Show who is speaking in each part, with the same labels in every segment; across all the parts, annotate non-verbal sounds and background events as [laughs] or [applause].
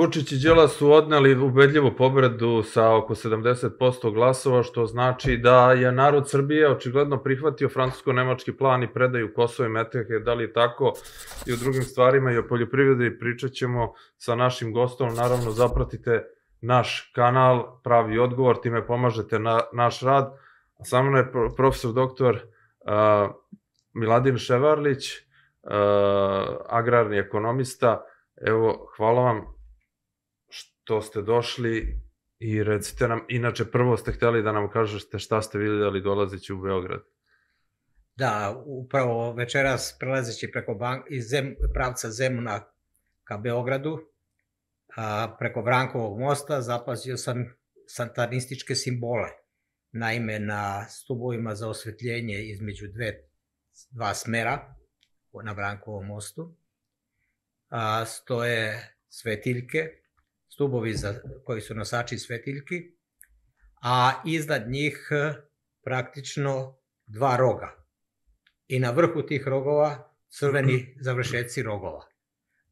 Speaker 1: Vučić i Đela su odneli ubedljivu pobredu sa oko 70% glasova, što znači da je narod Srbije očigledno prihvatio francusko-nemački plan i predaju Kosova i Metohije, da li je tako i u drugim stvarima i o poljoprivredi pričat ćemo sa našim gostom, naravno zapratite naš kanal Pravi odgovor, time pomažete na naš rad. Sa mnom je profesor doktor uh, Miladin Ševarlić, uh, agrarni ekonomista. Evo, hvala vam što ste došli i recite nam, inače prvo ste hteli da nam kažete šta ste vidjeli dolazeći u Beograd.
Speaker 2: Da, upravo večeras prelazeći preko bank, iz zem, pravca Zemuna ka Beogradu, a, preko Vrankovog mosta, zapazio sam satanističke simbole. Naime, na stubovima za osvetljenje između dve, dva smera na Vrankovom mostu a, stoje svetiljke stubovi za, koji su nosači svetiljki, a iznad njih e, praktično dva roga. I na vrhu tih rogova crveni završeci rogova.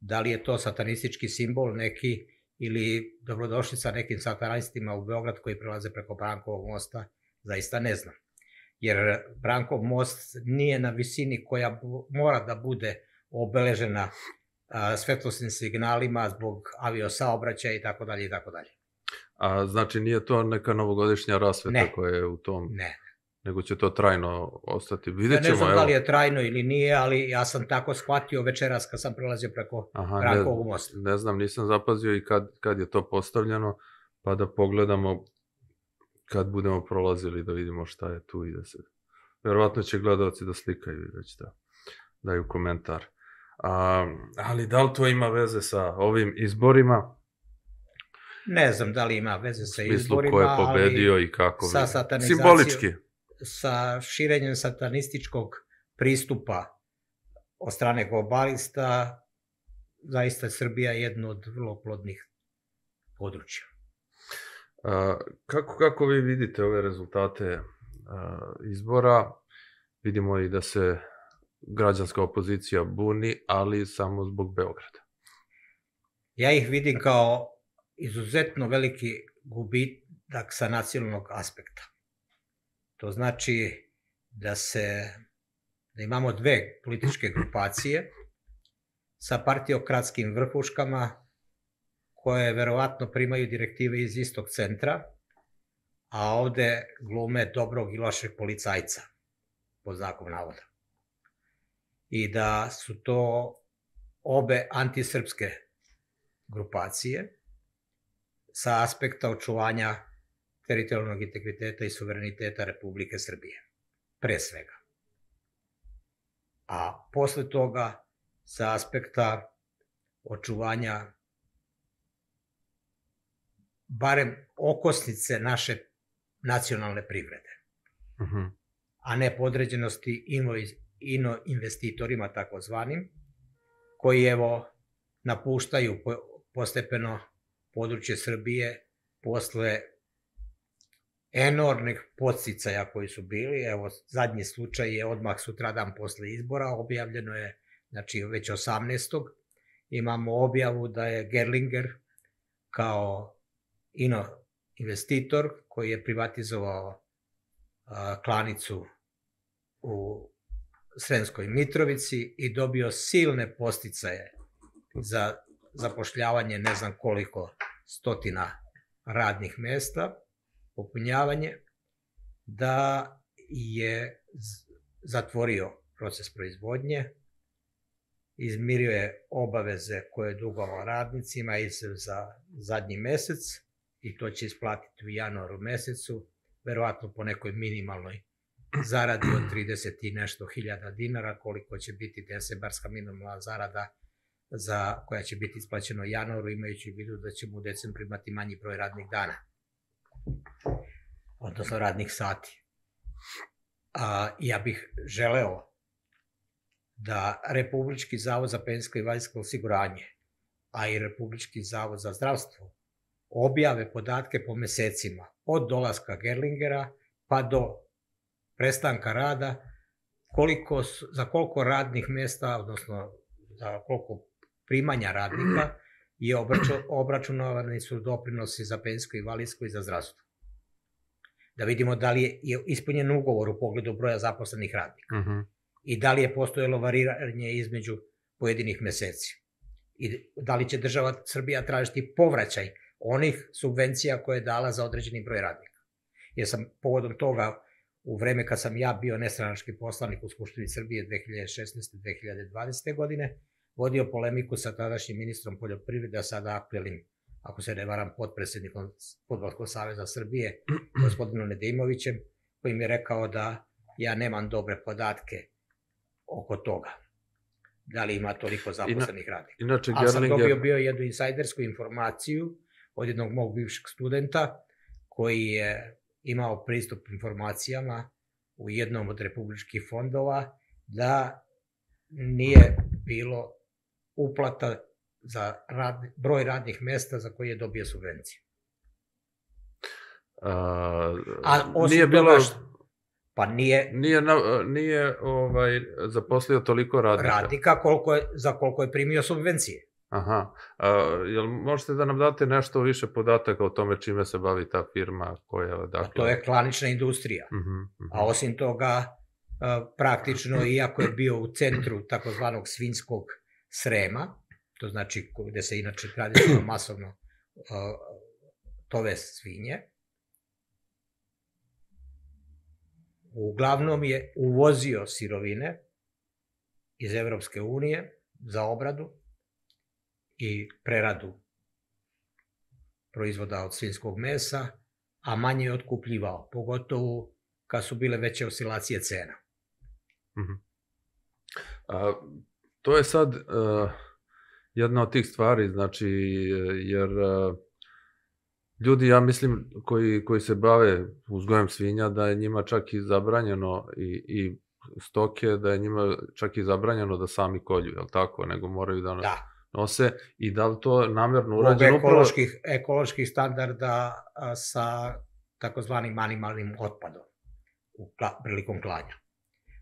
Speaker 2: Da li je to satanistički simbol neki ili dobrodošli sa nekim satanistima u Beograd koji prelaze preko Brankovog mosta, zaista ne znam. Jer Brankov most nije na visini koja mora da bude obeležena svetlosnim signalima zbog aviosaobraćaja i tako dalje i tako dalje.
Speaker 1: A znači nije to neka novogodišnja rasveta
Speaker 2: ne.
Speaker 1: koja je u tom?
Speaker 2: Ne.
Speaker 1: Nego će to trajno ostati. Vidjet ćemo,
Speaker 2: ja ne znam
Speaker 1: evo.
Speaker 2: da li je trajno ili nije, ali ja sam tako shvatio večeras kad sam prelazio preko Aha, Brankovog mosta.
Speaker 1: Ne znam, nisam zapazio i kad, kad je to postavljeno, pa da pogledamo kad budemo prolazili da vidimo šta je tu i da se... Verovatno će gledalci da slikaju i već da daju komentar. A, ali da li to ima veze sa ovim izborima?
Speaker 2: Ne znam da li ima veze sa izborima,
Speaker 1: izborima, ko je pobedio i kako.
Speaker 2: Sa satanizacijom,
Speaker 1: Simbolički.
Speaker 2: Sa širenjem satanističkog pristupa od strane globalista, zaista je Srbija jedno od vrlo plodnih područja.
Speaker 1: A, kako, kako vi vidite ove rezultate a, izbora? Vidimo i da se građanska opozicija buni, ali samo zbog Beograda.
Speaker 2: Ja ih vidim kao izuzetno veliki gubitak sa nacionalnog aspekta. To znači da se da imamo dve političke grupacije sa partiokratskim vrhuškama koje verovatno primaju direktive iz istog centra, a ovde glume dobrog i lošeg policajca, po znakom navoda i da su to obe antisrpske grupacije sa aspekta očuvanja teritorijalnog integriteta i suvereniteta Republike Srbije. Pre svega. A posle toga sa aspekta očuvanja barem okosnice naše nacionalne privrede. Uh mhm. -huh. A ne podređenosti ino investitorima takozvanim, koji evo napuštaju postepeno područje Srbije posle enormnih podsticaja koji su bili. Evo, zadnji slučaj je odmah sutradan posle izbora, objavljeno je, znači, već 18. Imamo objavu da je Gerlinger kao ino investitor koji je privatizovao a, klanicu u Sremskoj Mitrovici i dobio silne posticaje za zapošljavanje ne znam koliko stotina radnih mesta, popunjavanje, da je zatvorio proces proizvodnje, izmirio je obaveze koje je dugovao radnicima i za zadnji mesec i to će isplatiti u januaru mesecu, verovatno po nekoj minimalnoj zaradi od 30 i nešto hiljada dinara, koliko će biti desembarska minimalna zarada za, koja će biti isplaćena u januaru, imajući u vidu da ćemo u decembru imati manji broj radnih dana, odnosno radnih sati. A, ja bih želeo da Republički zavod za pensko i valjsko osiguranje, a i Republički zavod za zdravstvo objave podatke po mesecima od dolaska Gerlingera pa do prestanka rada, koliko, za koliko radnih mesta, odnosno za koliko primanja radnika i obraču, obračunavani su doprinosi za pensko i valijsko i za zdravstvo. Da vidimo da li je ispunjen ugovor u pogledu broja zaposlenih radnika.
Speaker 1: Uh -huh.
Speaker 2: I da li je postojalo variranje između pojedinih meseci. I da li će država Srbija tražiti povraćaj onih subvencija koje je dala za određeni broj radnika. Jer sam povodom toga u vreme kad sam ja bio nestranački poslanik u Skupštini Srbije 2016. 2020. godine, vodio polemiku sa tadašnjim ministrom poljoprivrede, a sada aktuelnim, ako se ne varam, podpredsednikom Podbalskog saveza Srbije, [clears throat] gospodinom Nedimovićem, koji mi je rekao da ja nemam dobre podatke oko toga. Da li ima toliko zaposlenih radnika.
Speaker 1: Inače,
Speaker 2: Ali sam dobio bio jednu insajdersku informaciju od jednog mog bivšeg studenta koji je imao pristup informacijama u jednom od republičkih fondova da nije bilo uplata za rad, broj radnih mesta za koje je dobio subvencije.
Speaker 1: A,
Speaker 2: A osim
Speaker 1: nije
Speaker 2: toga
Speaker 1: bilo...
Speaker 2: što- Pa nije
Speaker 1: Nije, na, nije ovaj, zaposlio toliko radnika.
Speaker 2: radnika koliko je, za koliko je primio subvencije.
Speaker 1: Aha. A, jel možete da nam date nešto više podataka o tome čime se bavi ta firma koja,
Speaker 2: A
Speaker 1: dakle...
Speaker 2: to je klanična industrija.
Speaker 1: Mhm, mhm.
Speaker 2: A osim toga, praktično, [clears throat] iako je bio u centru takozvanog svinskog srema, to znači gde se inače tradicionalno [clears throat] masovno tove svinje, uglavnom je uvozio sirovine iz Evropske unije za obradu i preradu proizvoda od svinskog mesa, a manje je otkupljivao, pogotovo kad su bile veće oscilacije cena.
Speaker 1: A, to je sad uh, jedna od tih stvari, znači, jer uh, ljudi, ja mislim, koji, koji se bave uzgojem svinja, da je njima čak i zabranjeno i, i stoke, da je njima čak i zabranjeno da sami kolju, je li tako, nego moraju da,
Speaker 2: Da,
Speaker 1: nose i da li to namerno
Speaker 2: zbog
Speaker 1: urađeno upravo...
Speaker 2: ekoloških, ekoloških standarda sa takozvanim animalnim otpadom u kla, prilikom klanja.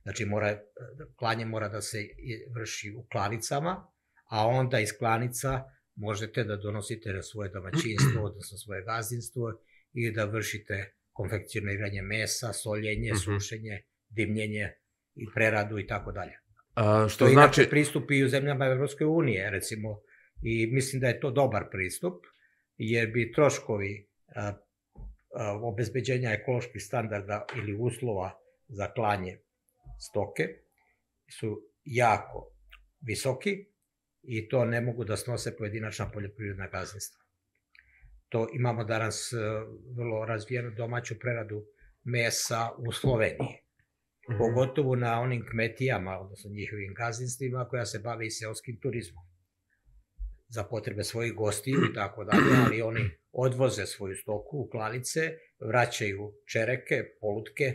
Speaker 2: Znači, mora, klanje mora da se vrši u klanicama, a onda iz klanica možete da donosite na svoje domaćinstvo, [clears throat] odnosno svoje gazdinstvo i da vršite konfekcioniranje mesa, soljenje,
Speaker 1: Mhm.
Speaker 2: sušenje, dimljenje i preradu i tako dalje.
Speaker 1: A,
Speaker 2: Što
Speaker 1: što
Speaker 2: znači... inače pristup i u zemljama Evropske unije, recimo, i mislim da je to dobar pristup, jer bi troškovi a, a, obezbeđenja ekoloških standarda ili uslova za klanje stoke su jako visoki i to ne mogu da snose pojedinačna poljoprivredna gazdinstva. To imamo danas vrlo razvijenu domaću preradu mesa u Sloveniji
Speaker 1: Mhm.
Speaker 2: pogotovo na onim kmetijama, odnosno njihovim gazdinstvima koja se bave i seoskim turizmom za potrebe svojih gostiju i tako dalje, ali oni odvoze svoju stoku u klanice, vraćaju čereke, polutke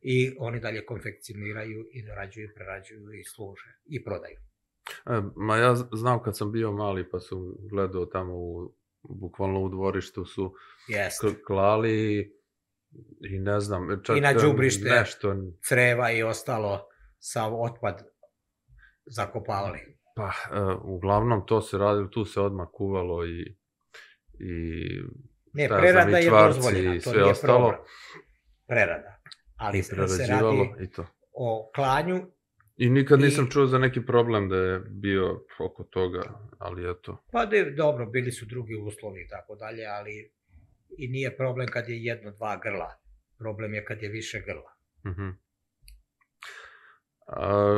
Speaker 2: i oni dalje konfekcioniraju i dorađuju, prerađuju i služe i prodaju.
Speaker 1: E, ma ja znam kad sam bio mali pa sam gledao tamo u, bukvalno u dvorištu su
Speaker 2: Jeste.
Speaker 1: k- klali i ne znam, čak
Speaker 2: I na
Speaker 1: e,
Speaker 2: đubrište.
Speaker 1: nešto,
Speaker 2: Creva i ostalo sa otpad zakopavali.
Speaker 1: pa e, uglavnom to se radilo, tu se odmah kuvalo i i
Speaker 2: Ne,
Speaker 1: znam,
Speaker 2: prerada
Speaker 1: i
Speaker 2: je dozvoljena,
Speaker 1: i
Speaker 2: to
Speaker 1: sve
Speaker 2: nije
Speaker 1: ostalo.
Speaker 2: problem. Prerada. Ali
Speaker 1: i
Speaker 2: se
Speaker 1: prerađivalo
Speaker 2: radi
Speaker 1: i to.
Speaker 2: o klanju
Speaker 1: I nikad
Speaker 2: I-
Speaker 1: nisam čuo za neki problem da je bio oko toga, ali eto.
Speaker 2: Pa de, dobro, bili su drugi uslovi i tako dalje, ali i nije problem kad je jedno, dva grla. Problem je kad je više grla.
Speaker 1: Mhm. A,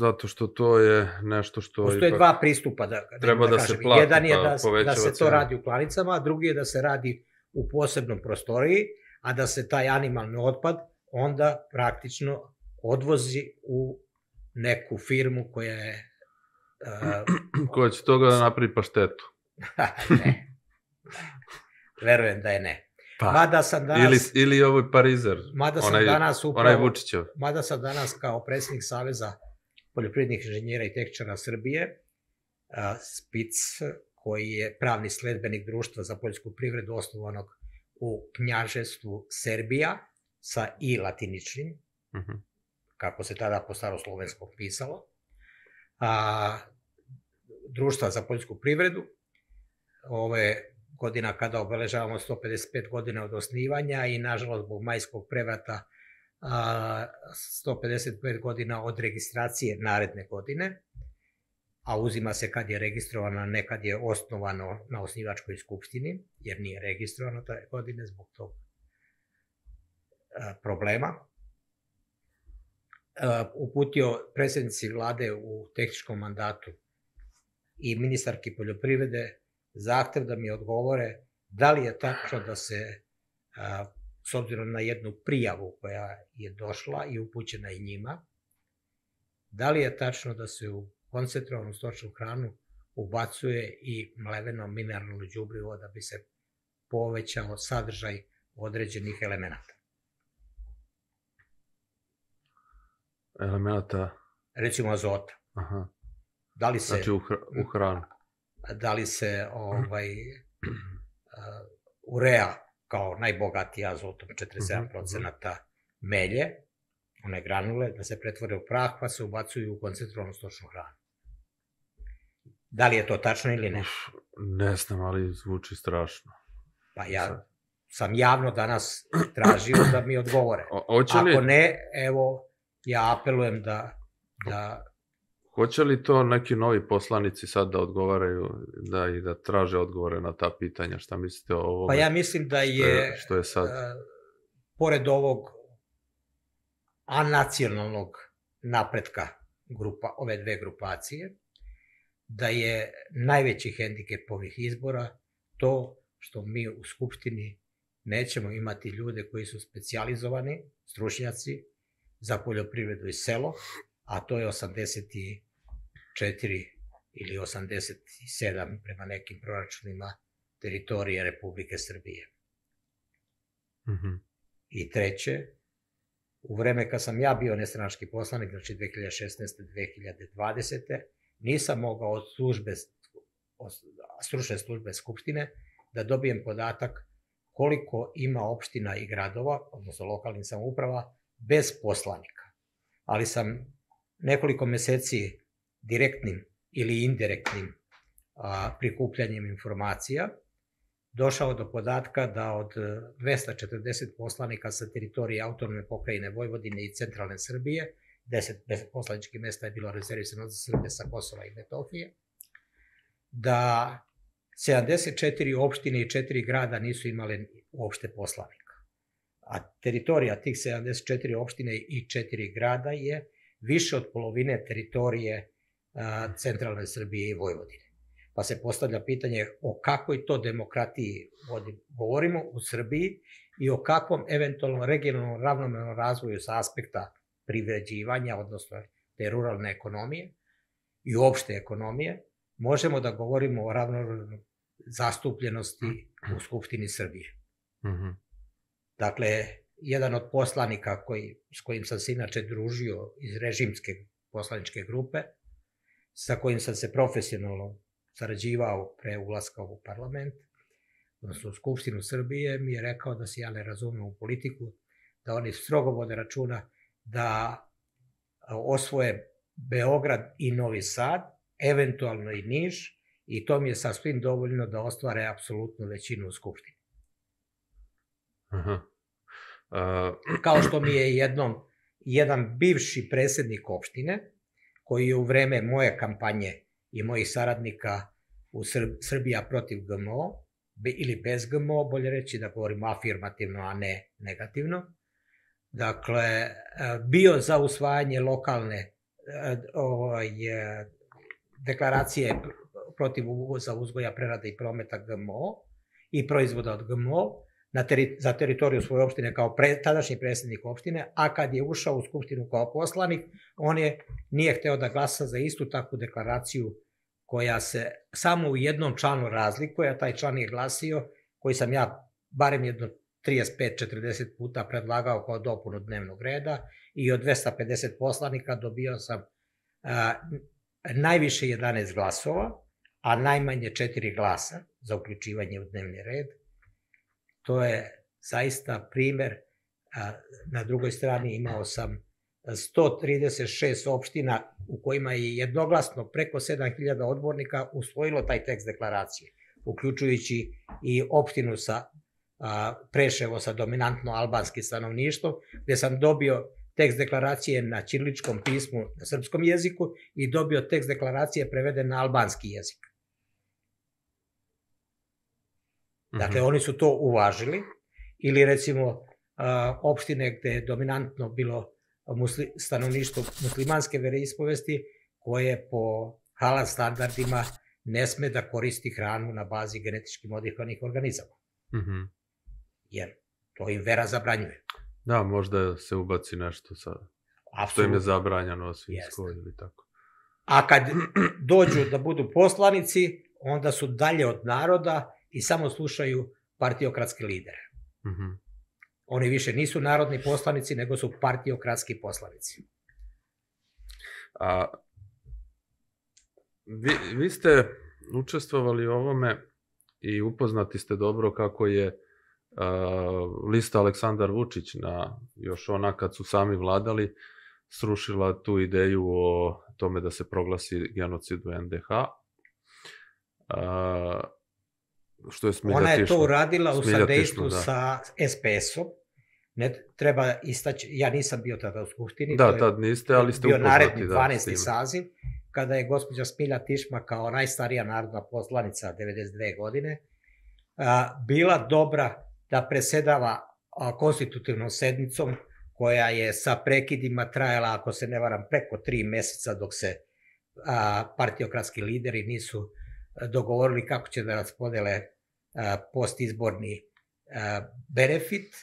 Speaker 1: zato što to je nešto što
Speaker 2: Postoje
Speaker 1: ipak-
Speaker 2: dva pristupa, da, da,
Speaker 1: Treba da se
Speaker 2: kažem.
Speaker 1: plati,
Speaker 2: Jedan je
Speaker 1: pa
Speaker 2: da, da se to radi u klanicama, a drugi je da se radi u posebnom prostoriji, a da se taj animalni otpad onda praktično odvozi u neku firmu koja je... Uh,
Speaker 1: koja će toga da napravi paštetu. [laughs]
Speaker 2: ne. Verujem da je ne.
Speaker 1: Pa,
Speaker 2: Mada sam danas...
Speaker 1: ili, ili ovaj Parizer,
Speaker 2: Mada sam
Speaker 1: onaj-
Speaker 2: danas upravo,
Speaker 1: onaj Vučićev.
Speaker 2: mada sam danas kao predsjednik Saveza poljoprivrednih inženjera i tehničara Srbije, a, SPIC, koji je pravni sledbenik društva za poljsku privredu osnovanog u knjažestvu Serbija sa i latiničnim,
Speaker 1: Mhm.
Speaker 2: kako se tada po staroslovenskom pisalo, a, društva za poljsku privredu, ove godina kada obeležavamo 155 godina od osnivanja i nažalost zbog majskog prevrata a, 155 godina od registracije naredne godine, a uzima se kad je registrovana, ne kad je osnovano na osnivačkoj skupštini, jer nije registrovano te godine zbog tog problema. Uputio predsednici vlade u tehničkom mandatu i ministarki poljoprivrede zahtev da mi odgovore da li je tačno da se, a, s obzirom na jednu prijavu koja je došla i upućena i njima, da li je tačno da se u koncentrovanu stočnu hranu ubacuje i mleveno mineralno đubrivo da bi se povećao sadržaj određenih elemenata.
Speaker 1: Elemenata?
Speaker 2: Recimo azota.
Speaker 1: Aha.
Speaker 2: Da li se...
Speaker 1: Znači u, hr u hranu.
Speaker 2: Da li se ovaj, uh, urea kao najbogatija azotom 47% melje, one granule, da se pretvore u prah, pa se ubacuju u koncentrovanu stočnu hranu. Da li je to tačno ili ne?
Speaker 1: Uf, ne znam, ali zvuči strašno.
Speaker 2: Pa ja sam javno danas tražio da mi odgovore.
Speaker 1: O, li...
Speaker 2: Ako ne, evo, ja apelujem da, da
Speaker 1: Hoće li to neki novi poslanici sad da odgovaraju da i da traže odgovore na ta pitanja? Šta mislite o ovome?
Speaker 2: Pa ja mislim da je,
Speaker 1: što je, što je sad? Uh,
Speaker 2: pored ovog anacionalnog napretka grupa, ove dve grupacije, da je najveći hendikep ovih izbora to što mi u Skupštini nećemo imati ljude koji su specijalizovani, stručnjaci, za poljoprivredu i selo, a to je 84 ili 87 prema nekim proračunima teritorije Republike Srbije.
Speaker 1: Mm -hmm.
Speaker 2: I treće, u vreme kad sam ja bio nestranački poslanik, znači 2016. 2020. nisam mogao od službe, od stručne službe Skupštine da dobijem podatak koliko ima opština i gradova, odnosno lokalnih samouprava, bez poslanika. Ali sam nekoliko meseci direktnim ili indirektnim a, prikupljanjem informacija došao do podatka da od 240 poslanika sa teritorije autonome pokrajine Vojvodine i centralne Srbije, 10, 10 poslaničkih mesta je bilo rezervisano za Srbije sa Kosova i Metohije, da 74 opštine i 4 grada nisu imale uopšte poslanika. A teritorija tih 74 opštine i 4 grada je više od polovine teritorije a, centralne Srbije i Vojvodine. Pa se postavlja pitanje o kakvoj to demokratiji govorimo u Srbiji i o kakvom eventualno regionalnom ravnomernom razvoju sa aspekta privređivanja, odnosno te ruralne ekonomije i uopšte ekonomije, možemo da govorimo o ravnomernom zastupljenosti u Skupštini Srbije.
Speaker 1: Mm -hmm.
Speaker 2: Dakle, jedan od poslanika koji, s kojim sam se inače družio iz režimske poslaničke grupe, sa kojim sam se profesionalno sarađivao pre ulaska u parlament, odnosno u Skupštinu Srbije, mi je rekao da se ja ne razumem u politiku, da oni strogo vode računa da osvoje Beograd i Novi Sad, eventualno i Niš, i to mi je sasvim dovoljno da ostvare apsolutnu većinu u Skupštini.
Speaker 1: Aha.
Speaker 2: Kao što mi je jednom jedan bivši predsednik opštine, koji je u vreme moje kampanje i mojih saradnika u Srb Srbija protiv GMO, ili bez GMO, bolje reći da govorimo afirmativno, a ne negativno. Dakle, e, bio za usvajanje lokalne e, ovaj, e, deklaracije protiv uvoza uzgoja, prerada i prometa GMO i proizvoda od GMO, na teri, za teritoriju svoje opštine kao pre, tadašnji predsednik opštine, a kad je ušao u skupštinu kao poslanik, on je nije hteo da glasa za istu takvu deklaraciju koja se samo u jednom članu razlikuje, a taj član je glasio, koji sam ja barem jedno 35-40 puta predlagao kao dopunu dnevnog reda i od 250 poslanika dobio sam a, najviše 11 glasova, a najmanje 4 glasa za uključivanje u dnevni red To je zaista primer. Na drugoj strani imao sam 136 opština u kojima je jednoglasno preko 7000 odbornika usvojilo taj tekst deklaracije. uključujući i opštinu sa Preševo sa dominantno albanskim stanovništvom, gde sam dobio tekst deklaracije na ćiriličkom pismu na srpskom jeziku i dobio tekst deklaracije preveden na albanski jezik. Dakle, mm -hmm. oni su to uvažili. Ili recimo a, opštine gde je dominantno bilo musli, stanovništvo muslimanske vereispovesti, koje po halal standardima ne sme da koristi hranu na bazi genetički modifikovanih organizama. Mm -hmm. Jer to im vera zabranjuje.
Speaker 1: Da, možda se ubaci nešto sa... Absolutno. Što im je zabranjeno svinjsko ili tako.
Speaker 2: A kad dođu da budu poslanici, onda su dalje od naroda i samo slušaju partiokratske lidere. Mm -hmm. Oni više nisu narodni poslanici, nego su partiokratski poslanici.
Speaker 1: A, vi, vi ste učestvovali u ovome i upoznati ste dobro kako je a, lista Aleksandar Vučić na još ona kad su sami vladali srušila tu ideju o tome da se proglasi genocid u NDH. A, što je Smilja
Speaker 2: Ona je
Speaker 1: tišla.
Speaker 2: to uradila u sadejstvu da. sa SPS-om. Ne treba istaći, ja nisam bio tada u Skupštini.
Speaker 1: Da, tad niste, ali ste
Speaker 2: bio upoznati. Bio naredni 12. Da, saziv, kada je gospođa Smilja Tišma kao najstarija narodna poslanica 92 godine a, bila dobra da presedava a, konstitutivnom sednicom koja je sa prekidima trajala, ako se ne varam, preko tri meseca dok se a, partiokratski lideri nisu dogovorili kako će da raspodele postizborni benefit,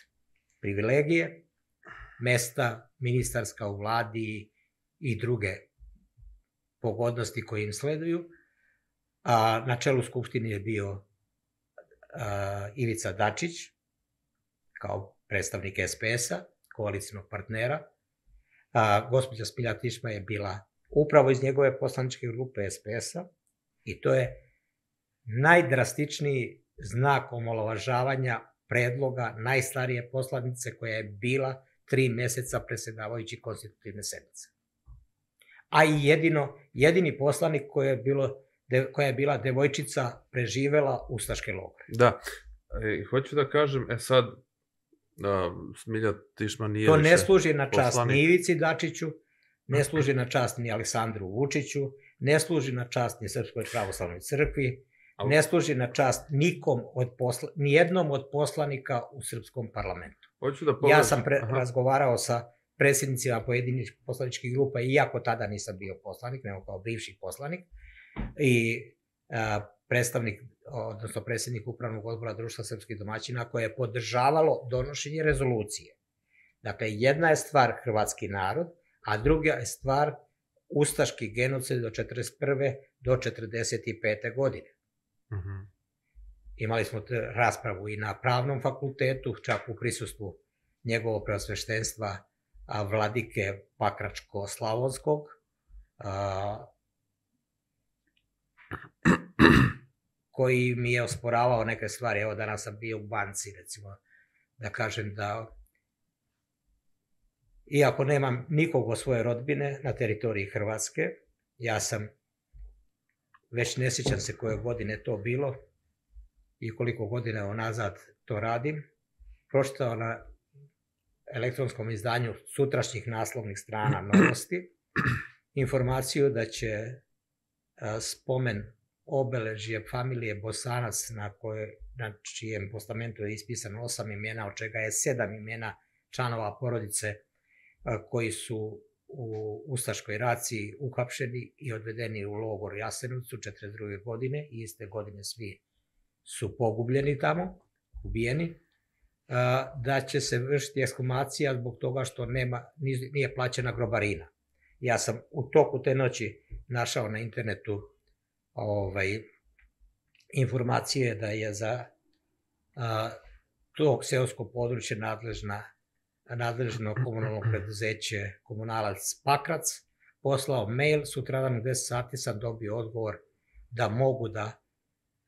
Speaker 2: privilegije, mesta ministarska u vladi i druge pogodnosti koje im sleduju. A, na čelu Skupštine je bio Ivica Dačić, kao predstavnik SPS-a, koalicijnog partnera. A, gospođa Smilja Tišma je bila upravo iz njegove poslaničke grupe SPS-a i to je najdrastičniji znak omalovažavanja predloga najstarije poslanice koja je bila tri meseca presedavajući konstitutivne sednice. A i jedino, jedini poslanik koji je bilo de, koja je bila devojčica preživela ustaške logore.
Speaker 1: Da, e, hoću da kažem, e sad, da, Smilja Tišma nije
Speaker 2: To ne služi na čast poslanik. ni Ivici Dačiću, ne služi na čast ni Aleksandru Vučiću, ne služi na čast ni Srpskoj pravoslavnoj crkvi, ne služi na čast nikom od posla, nijednom od poslanika u srpskom parlamentu.
Speaker 1: Hoću da
Speaker 2: pogledam. Ja sam pre, razgovarao sa predsjednicima pojedinih poslaničkih grupa, iako tada nisam bio poslanik, nego kao bivši poslanik, i a, predstavnik, odnosno predsjednik upravnog odbora Društva srpskih domaćina koje je podržavalo donošenje rezolucije. Dakle, jedna je stvar hrvatski narod, a druga je stvar ustaški genocid do 41. do 45. godine. Mhm. -huh. Imali smo raspravu i na pravnom fakultetu, čak u prisustvu njegovo preosveštenstva vladike Pakračko-Slavonskog, koji mi je osporavao neke stvari. Evo danas sam bio u banci, recimo, da kažem da iako nemam nikog od svoje rodbine na teritoriji Hrvatske, ja sam već ne sjećam se koje godine to bilo i koliko godina onazad to radim, pročitao na elektronskom izdanju sutrašnjih naslovnih strana [clears throat] novosti. Informaciju da će spomen obeležje familije Bosanac na, koje, na čijem postamentu je ispisano osam imena, od čega je sedam imena članova porodice koji su u Ustaškoj raciji uhapšeni i odvedeni u logor Jasenovcu 42. godine i iste godine svi su pogubljeni tamo, ubijeni, da će se vršiti ekskumacija zbog toga što nema, nije plaćena grobarina. Ja sam u toku te noći našao na internetu ovaj, informacije da je za a, to seosko područje nadležna nadležno komunalno preduzeće komunalac Pakrac, poslao mail, sutradan u 10 sati sam dobio odgovor da mogu da,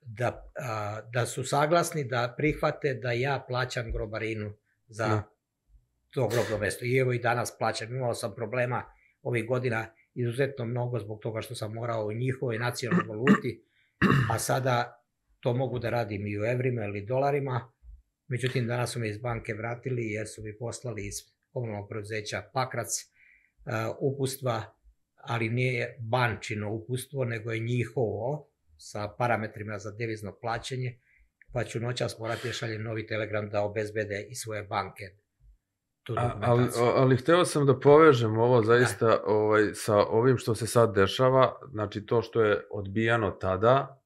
Speaker 2: da, a, da su saglasni da prihvate da ja plaćam grobarinu za no. to grobno mesto. I evo i danas plaćam. Imao sam problema ovih godina izuzetno mnogo zbog toga što sam morao u njihovoj nacionalnoj valuti, a sada to mogu da radim i u evrima ili dolarima, međutim danas su me iz banke vratili jer su mi poslali iz komunalnog preduzeća Pakrac uh, upustva, ali nije bančino upustvo, nego je njihovo sa parametrima za devizno plaćanje, pa ću noćas morati da šaljem novi telegram da obezbede i svoje banke
Speaker 1: tu A, ali, ali hteo sam da povežem ovo zaista da. ovaj, sa ovim što se sad dešava, znači to što je odbijano tada, e,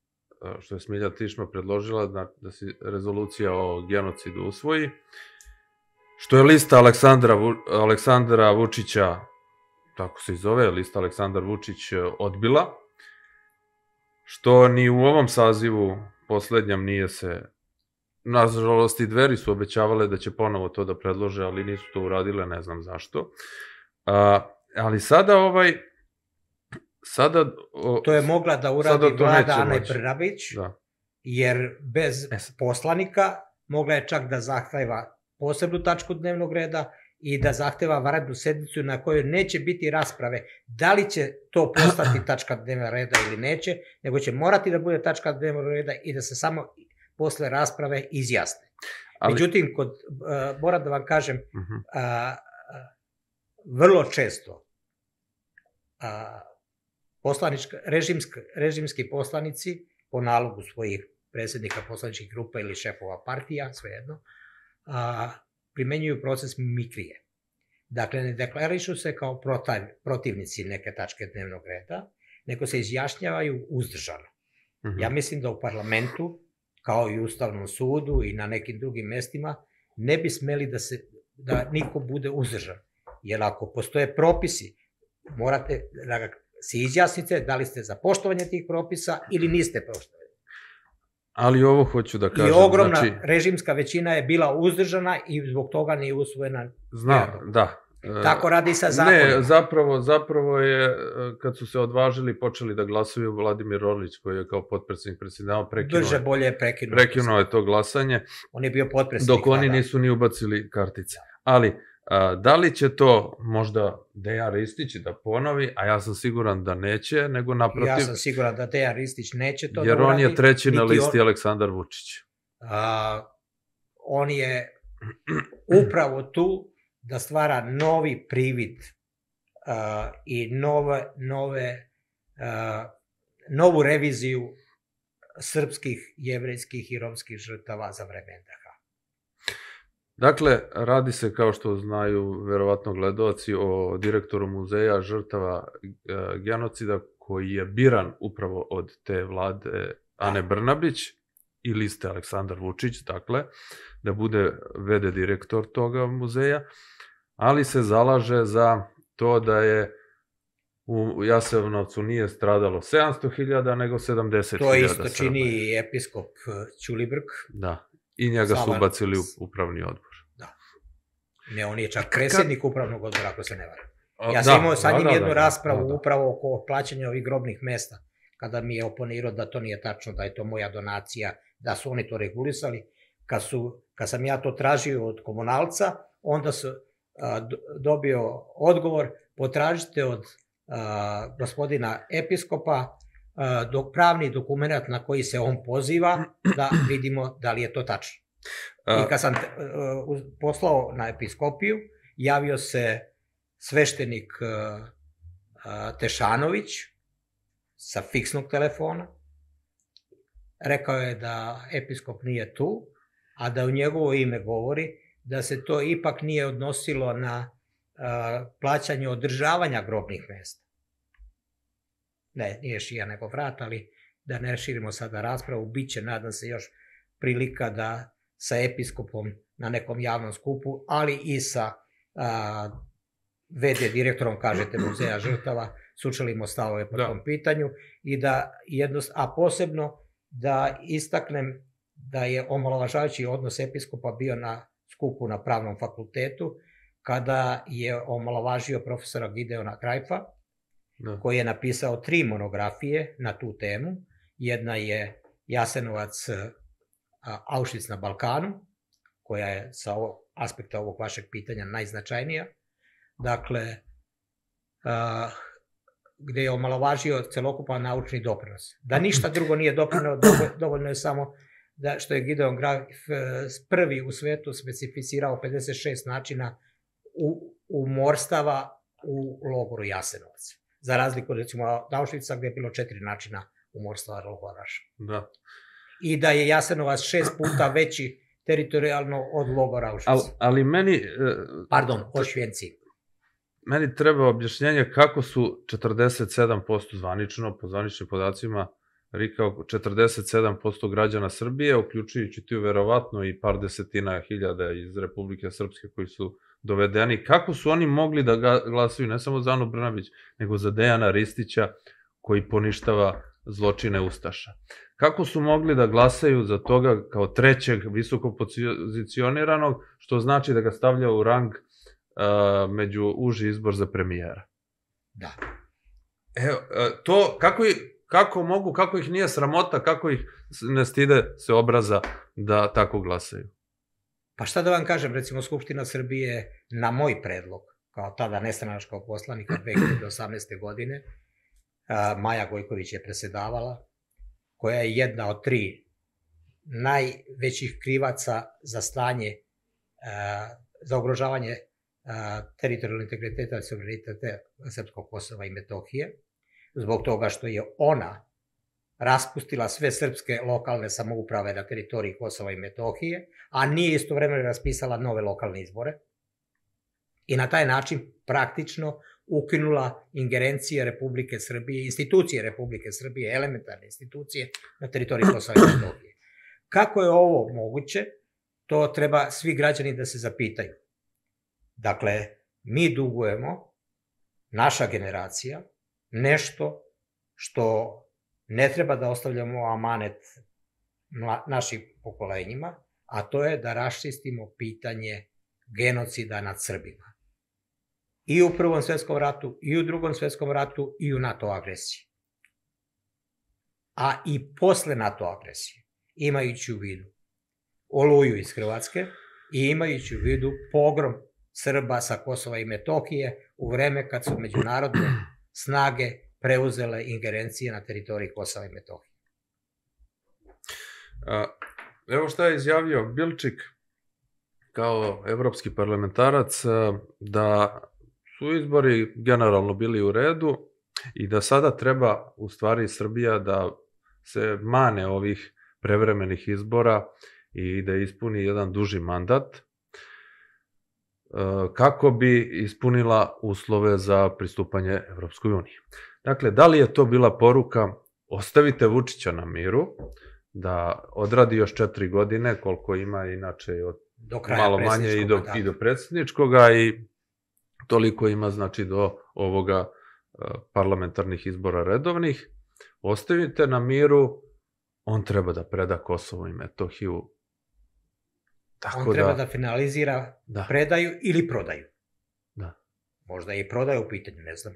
Speaker 1: što je Smilja Tišma predložila da, da se rezolucija o genocidu usvoji, što je lista Aleksandra, Aleksandra Vučića, tako se i zove, lista Aleksandar Vučić e, odbila, što ni u ovom sazivu poslednjam nije se Nažalost i dveri su obećavale da će ponovo to da predlože, ali nisu to uradile, ne znam zašto. A, ali sada ovaj, sada...
Speaker 2: O, to je mogla da uradi vlada Ane Brnabić, da. jer bez e poslanika mogla je čak da zahteva posebnu tačku dnevnog reda i da zahteva vanrednu sednicu na kojoj neće biti rasprave da li će to postati [clears throat] tačka dnevnog reda ili neće, nego će morati da bude tačka dnevnog reda i da se samo posle rasprave izjasne. Ali... Međutim, kod, uh, moram da vam kažem, uh -huh. uh, vrlo često uh, poslanička, režimska, režimski poslanici po nalogu svojih predsednika poslaničkih grupa ili šefova partija, svejedno, a, primenjuju proces mimikrije. Dakle, ne deklarišu se kao protiv, protivnici neke tačke dnevnog reda, nego se izjašnjavaju uzdržano. Uh -huh. Ja mislim da u parlamentu kao i u Ustavnom sudu i na nekim drugim mestima, ne bi smeli da, se, da niko bude uzdržan. Jer ako postoje propisi, morate da ga se izjasnite da li ste za poštovanje tih propisa ili niste poštovani.
Speaker 1: Ali ovo hoću da kažem.
Speaker 2: I ogromna znači... režimska većina je bila uzdržana i zbog toga nije usvojena.
Speaker 1: Znam, da.
Speaker 2: Tako radi sa zakonom.
Speaker 1: Ne, zapravo, zapravo je, e, kad su se odvažili, počeli da glasuju Vladimir Orlić, koji je kao potpredsednik predsjednao, prekinuo,
Speaker 2: Brže bolje je prekinuo.
Speaker 1: Prekinuo je to glasanje.
Speaker 2: On je bio potpredsednik.
Speaker 1: Dok oni nisu ni ubacili kartice. Ali, a, da li će to možda Dejan Ristić da ponovi, a ja sam siguran da neće, nego naprotiv... Ja
Speaker 2: sam siguran da Dejan Ristić neće to
Speaker 1: jer da. Jer on je treći na listi on... Aleksandar Vučić.
Speaker 2: A, on je upravo tu da stvara novi privid uh, i nove, nove, uh, novu reviziju srpskih, jevrejskih i romskih žrtava za vreme NDH.
Speaker 1: Dakle, radi se, kao što znaju verovatno gledoci, o direktoru muzeja žrtava uh, genocida koji je biran upravo od te vlade Ane Brnabić i liste Aleksandar Vučić, dakle, da bude vede direktor toga muzeja ali se zalaže za to da je u Jasenovcu nije stradalo 700.000, nego 70.000
Speaker 2: To isto čini i episkop Ćulibrk.
Speaker 1: Da, i njega su ubacili u upravni odbor.
Speaker 2: Da. Ne, on je čak predsjednik Kad... upravnog odbora, ako se ne varam. Ja sam da, imao sa njim da, da, jednu da, raspravu da, da. upravo oko plaćanja ovih grobnih mesta, kada mi je oponirao da to nije tačno, da je to moja donacija, da su oni to regulisali. Kad, su, kad sam ja to tražio od komunalca, onda su, dobio odgovor, potražite od a, gospodina episkopa a, do, pravni dokument na koji se on poziva da vidimo da li je to tačno. I kad sam a, poslao na episkopiju, javio se sveštenik Tešanović sa fiksnog telefona, rekao je da episkop nije tu, a da u njegovo ime govori da se to ipak nije odnosilo na a, plaćanje održavanja grobnih mesta. Ne, nije šija nego vrat, ali da ne širimo sada raspravu, bit će, nadam se, još prilika da sa episkopom na nekom javnom skupu, ali i sa a, VD direktorom, kažete, muzeja žrtava, sučelimo stavove po da. tom pitanju i da jednost, a posebno da istaknem da je omalovažavajući odnos episkopa bio na skupu na pravnom fakultetu, kada je omalovažio profesora Gideona Krajfa, da. koji je napisao tri monografije na tu temu. Jedna je Jasenovac Auschwitz na Balkanu, koja je sa ovog aspekta ovog vašeg pitanja najznačajnija. Dakle, gde je omalovažio celokupan naučni doprinos. Da ništa drugo nije doprinao, dovoljno je samo da što je Gideon Graf e, prvi u svetu specificirao 56 načina u, umorstava u logoru Jasenovac. Za razliku, recimo, od Auschwitza gde je bilo četiri načina umorstava logoraša.
Speaker 1: Da.
Speaker 2: I da je Jasenovac šest puta veći teritorijalno od logora Auschwitz.
Speaker 1: Al, ali meni...
Speaker 2: Uh, Pardon, Ošvjenci.
Speaker 1: Meni treba objašnjenje kako su 47% zvanično, po zvaničnim podacima, rekao 47% građana Srbije, uključujući tu verovatno i par desetina hiljada iz Republike Srpske koji su dovedeni. Kako su oni mogli da glasaju ne samo za Anu Brnabić, nego za Dejana Ristića koji poništava zločine Ustaša? Kako su mogli da glasaju za toga kao trećeg visoko pozicioniranog, što znači da ga stavlja u rang uh, među uži izbor za premijera?
Speaker 2: Da.
Speaker 1: Evo, to, kako kako mogu, kako ih nije sramota, kako ih ne stide se obraza da tako glasaju?
Speaker 2: Pa šta da vam kažem, recimo Skupština Srbije na moj predlog, kao tada nestranačkog poslanika 2018. godine, Maja Gojković je presedavala, koja je jedna od tri najvećih krivaca za stanje, za ugrožavanje teritorijalnog integriteta i suvereniteta Srpskog Kosova i Metohije, zbog toga što je ona raspustila sve srpske lokalne samouprave na teritoriji Kosova i Metohije, a nije istovremeno raspisala nove lokalne izbore i na taj način praktično ukinula ingerencije Republike Srbije, institucije Republike Srbije, elementarne institucije na teritoriji Kosova i Metohije. Kako je ovo moguće, to treba svi građani da se zapitaju. Dakle, mi dugujemo, naša generacija, nešto što ne treba da ostavljamo amanet našim pokolenjima, a to je da raščistimo pitanje genocida nad Srbima. I u Prvom svetskom ratu, i u Drugom svetskom ratu, i u NATO agresiji. A i posle NATO agresije, imajući u vidu oluju iz Hrvatske i imajući u vidu pogrom Srba sa Kosova i Metohije u vreme kad su međunarodne [clears throat] snage preuzele ingerencije na teritoriji Kosova i Metohije.
Speaker 1: Evo šta je izjavio Bilčik kao evropski parlamentarac, da su izbori generalno bili u redu i da sada treba u stvari Srbija da se mane ovih prevremenih izbora i da ispuni jedan duži mandat kako bi ispunila uslove za pristupanje Evropskoj uniji. Dakle, da li je to bila poruka ostavite Vučića na miru, da odradi još četiri godine, koliko ima inače od
Speaker 2: do kraja
Speaker 1: malo manje i do, da. i do predsjedničkoga i toliko ima znači do ovoga uh, parlamentarnih izbora redovnih. Ostavite na miru, on treba da preda Kosovo i Metohiju.
Speaker 2: Tako on treba da, da finalizira da. predaju ili prodaju.
Speaker 1: Da.
Speaker 2: Možda i prodaju u pitanju, ne znam.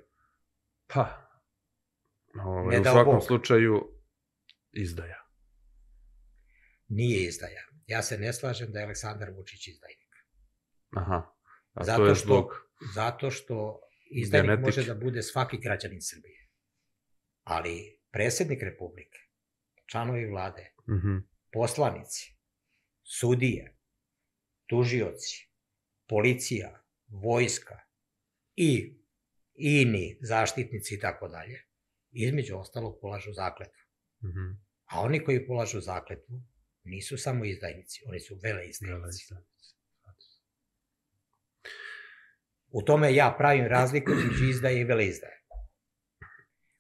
Speaker 1: Pa, Ovaj, u svakom Bog. slučaju, izdaja.
Speaker 2: Nije izdaja. Ja se ne slažem da je Aleksandar Vučić izdajnik.
Speaker 1: Aha. A
Speaker 2: zato
Speaker 1: to je
Speaker 2: zbog... Što, zato što izdajnik genetik. može da bude svaki građanin Srbije. Ali predsjednik Republike, članovi vlade,
Speaker 1: mm -hmm.
Speaker 2: poslanici, sudije, tužioci, policija, vojska i ini, zaštitnici i tako dalje, između ostalog polažu zakletvu.
Speaker 1: Mm -hmm.
Speaker 2: A oni koji polažu zakletvu nisu samo izdajnici, oni su vele izdajnici. U tome ja pravim razliku između izdaje i vele izdaje.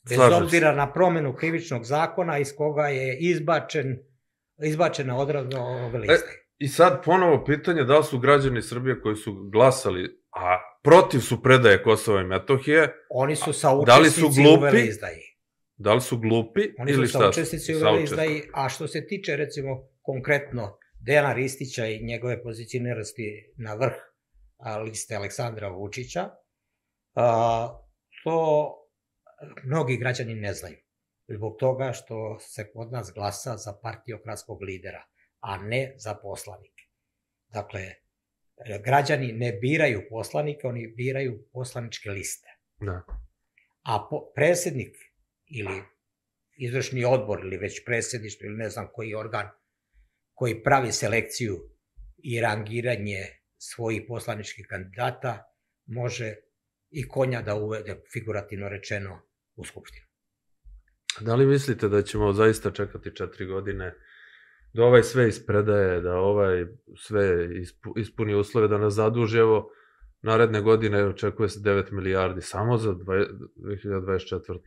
Speaker 2: Bez Slažem obzira se. na promenu krivičnog zakona iz koga je izbačen, izbačena odredba o vele izdaje. E,
Speaker 1: I sad ponovo pitanje da li su građani Srbije koji su glasali, a protiv su predaje Kosova i Metohije.
Speaker 2: Oni su sa da li su glupi, u veleizdaji.
Speaker 1: Da li su glupi
Speaker 2: Oni
Speaker 1: ili
Speaker 2: šta? Oni su saučesnici u veleizdaji, a što se tiče recimo konkretno Dejana Ristića i njegove pozicioniranosti na vrh liste Aleksandra Vučića, a, to mnogi građani ne znaju. Zbog toga što se kod nas glasa za partiokratskog lidera, a ne za poslanike. Dakle, građani ne biraju poslanike, oni biraju poslaničke liste.
Speaker 1: Da.
Speaker 2: a po, predsjednik ili izvršni odbor ili već predsjedništvo ili ne znam koji organ koji pravi selekciju i rangiranje svojih poslaničkih kandidata može i konja da uvede, figurativno rečeno, u Skupštinu.
Speaker 1: Da li mislite da ćemo zaista čekati četiri godine da ovaj sve ispredaje, da ovaj sve ispuni uslove, da nas zaduži, evo, naredne godine očekuje se 9 milijardi samo za 2024.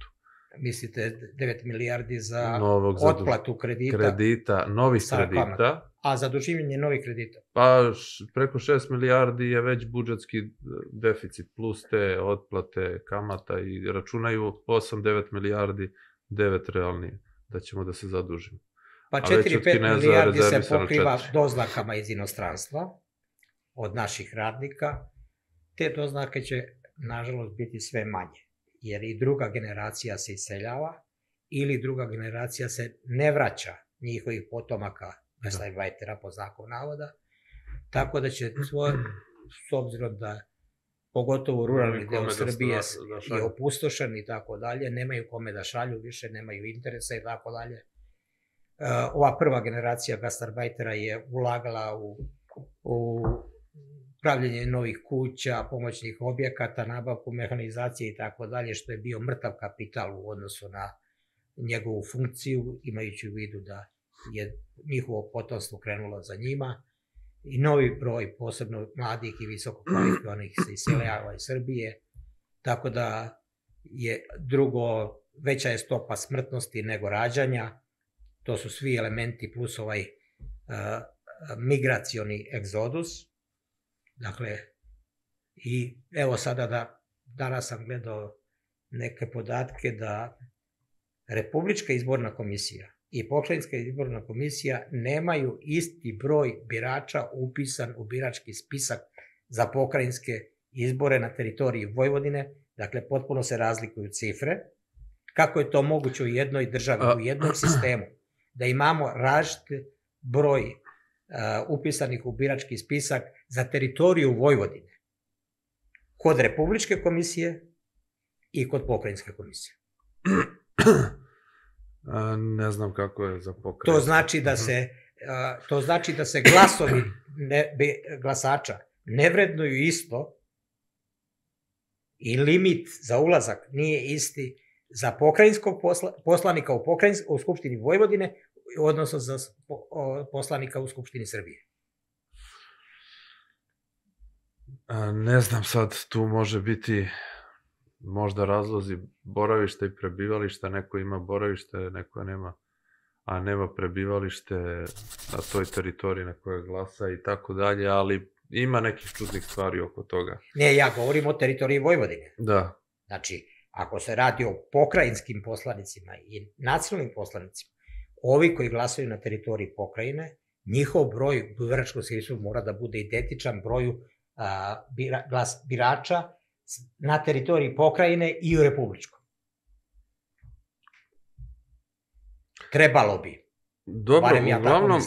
Speaker 2: Mislite 9 milijardi za Novog otplatu kredita?
Speaker 1: Kredita, novih kredita. Kamata.
Speaker 2: A zaduživanje novih kredita?
Speaker 1: Pa preko 6 milijardi je već budžetski deficit plus te otplate kamata i računaju 8-9 milijardi, 9 realnije da ćemo da se zadužimo.
Speaker 2: Pa 4-5 milijardi se pokriva doznakama iz inostranstva od naših radnika. Te doznake će, nažalost, biti sve manje, jer i druga generacija se iseljava ili druga generacija se ne vraća njihovih potomaka Vajtera po znaku navoda, tako da će svoj, s obzirom da pogotovo ruralni deo da Srbije da je opustošen i tako dalje, nemaju kome da šalju više, nemaju interesa i tako dalje. E, ova prva generacija gastarbajtera je ulagala u, u pravljenje novih kuća, pomoćnih objekata, nabavku mehanizacije i tako dalje, što je bio mrtav kapital u odnosu na njegovu funkciju, imajući u vidu da je njihovo potomstvo krenulo za njima. I novi broj, posebno mladih i visoko kvalifikovanih se iseljava iz Srbije, tako da je drugo, veća je stopa smrtnosti nego rađanja, to su svi elementi plus ovaj uh, migracioni egzodus, dakle, i evo sada da, danas sam gledao neke podatke da Republička izborna komisija i pokrajinska izborna komisija nemaju isti broj birača upisan u birački spisak za pokrajinske izbore na teritoriji Vojvodine, dakle potpuno se razlikuju cifre. Kako je to moguće u jednoj državi, u jednom sistemu, da imamo različit broj upisanih u birački spisak za teritoriju Vojvodine, kod Republičke komisije i kod pokrajinske komisije.
Speaker 1: Ne znam kako je za pokret.
Speaker 2: To znači da mhm. se to znači da se glasovi ne, glasača ne vrednuju isto i limit za ulazak nije isti za pokrajinskog posla, poslanika u, pokrajins, u Skupštini Vojvodine, odnosno za poslanika u Skupštini Srbije.
Speaker 1: Ne znam sad, tu može biti možda razlozi boravišta i prebivališta, neko ima boravište, neko nema, a nema prebivalište na toj teritoriji na kojoj glasa i tako dalje, ali ima nekih čudnih stvari oko toga.
Speaker 2: Ne, ja govorim o teritoriji Vojvodine.
Speaker 1: Da.
Speaker 2: Znači, ako se radi o pokrajinskim poslanicima i nacionalnim poslanicima, ovi koji glasaju na teritoriji pokrajine, njihov broj u biračkom mora da bude identičan broju a, bira, glas, birača na teritoriji pokrajine i u republičkom. Trebalo bi.
Speaker 1: Dobro, Barem ja uglavnom,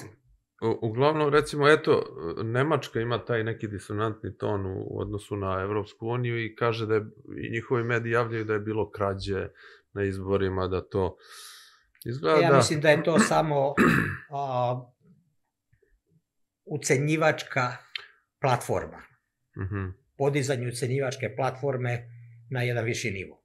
Speaker 1: uglavnom, recimo, eto, Nemačka ima taj neki disonantni ton u odnosu na Evropsku uniju i kaže da je, i njihovi mediji javljaju da je bilo krađe na izborima, da to izgleda...
Speaker 2: Ja mislim da je to samo a, ucenjivačka platforma. Mhm. Uh -huh podizanju cenjivačke platforme na jedan viši nivo.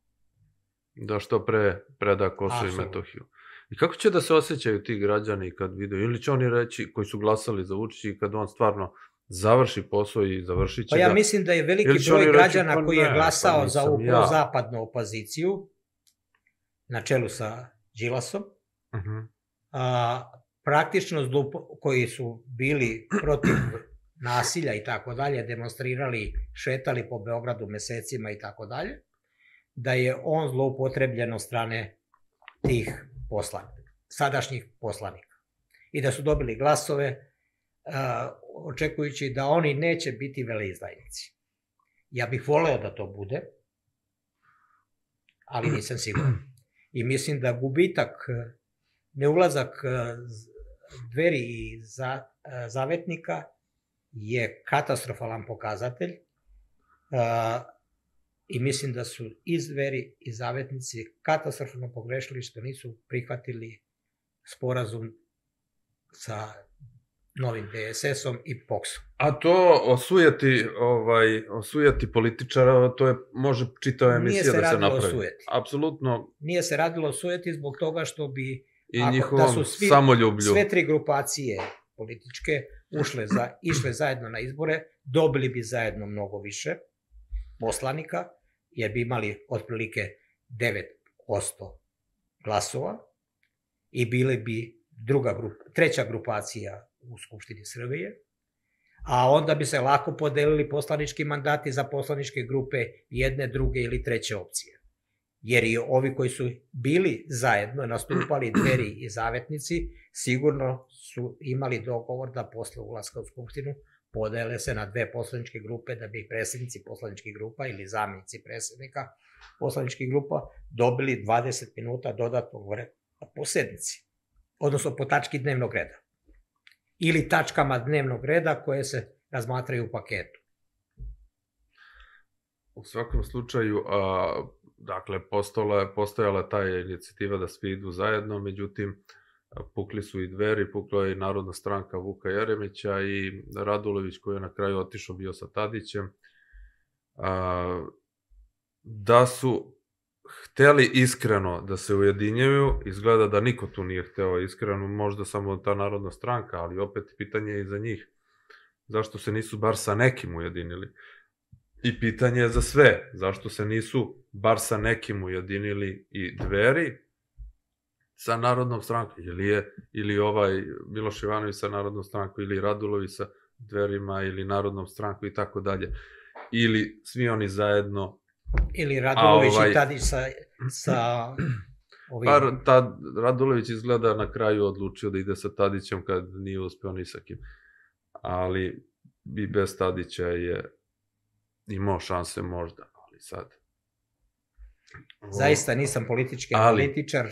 Speaker 1: Da što pre preda Kosovo i Metohiju. I kako će da se osjećaju ti građani kad vide, ili će oni reći, koji su glasali za Vučića i kad on stvarno završi posao i završit će
Speaker 2: Pa ja ga, mislim da je veliki broj građana reći, pa koji je pa glasao pa za ovu ja. zapadnu opoziciju, na čelu sa Đilasom, uh mhm. -huh. a, praktično zlupo, koji su bili protiv nasilja i tako dalje, demonstrirali, šetali po Beogradu mesecima i tako dalje, da je on zloupotrebljen od strane tih poslanika, sadašnjih poslanika. I da su dobili glasove, uh, očekujući da oni neće biti veleizdajnici. Ja bih voleo da to bude, ali nisam siguran. I mislim da gubitak, neulazak dveri i za, zavetnika je katastrofalan pokazatelj. i mislim da su i zveri i zavetnici katastrofalno pogrešili što nisu prihvatili sporazum sa novim DSS-om i POKS-om.
Speaker 1: A to osujeti, ovaj, osujeti političara, to je, može čitava emisija da se napravi. Nije se radilo o sujeti. Apsolutno.
Speaker 2: Nije se radilo o sujeti zbog toga što bi...
Speaker 1: I ako, njihovom da su svi, samoljublju.
Speaker 2: Sve tri grupacije političke ušle za, išle zajedno na izbore, dobili bi zajedno mnogo više poslanika, jer bi imali otprilike 9% glasova i bili bi druga grupa, treća grupacija u Skupštini Srbije, a onda bi se lako podelili poslanički mandati za poslaničke grupe jedne, druge ili treće opcije. Jer i ovi koji su bili zajedno, nastupali [clears throat] dveri i zavetnici, sigurno su imali dogovor da posle ulaska u Skupštinu podele se na dve poslaničke grupe da bi predsednici poslaničkih grupa ili zamenici predsednika poslaničkih grupa dobili 20 minuta dodatnog vremena po sednici, odnosno po tački dnevnog reda ili tačkama dnevnog reda koje se razmatraju u paketu.
Speaker 1: U svakom slučaju, a, dakle, postojala, postojala ta inicijativa da svi idu zajedno, međutim, pukli su i dveri, pukla je i Narodna stranka Vuka Jeremića i Radulović koji je na kraju otišao bio sa Tadićem, a, da su hteli iskreno da se ujedinjaju, izgleda da niko tu nije hteo iskreno, možda samo ta narodna stranka, ali opet pitanje je i za njih. Zašto se nisu bar sa nekim ujedinili? I pitanje je za sve, zašto se nisu bar sa nekim ujedinili i dveri sa narodnom strankom, ili je, ili ovaj Miloš Ivanović sa narodnom strankom, ili Radulovi sa dverima, ili narodnom strankom i tako dalje. Ili svi oni zajedno
Speaker 2: Ili Radulović ovaj... i Tadić sa, sa [clears throat] ovim...
Speaker 1: Pa, ta, Radulović izgleda na kraju odlučio da ide sa Tadićem kad nije uspeo ni sa kim. Ali i bez Tadića je imao šanse možda, ali sad...
Speaker 2: Zaista nisam politički ali... analitičar,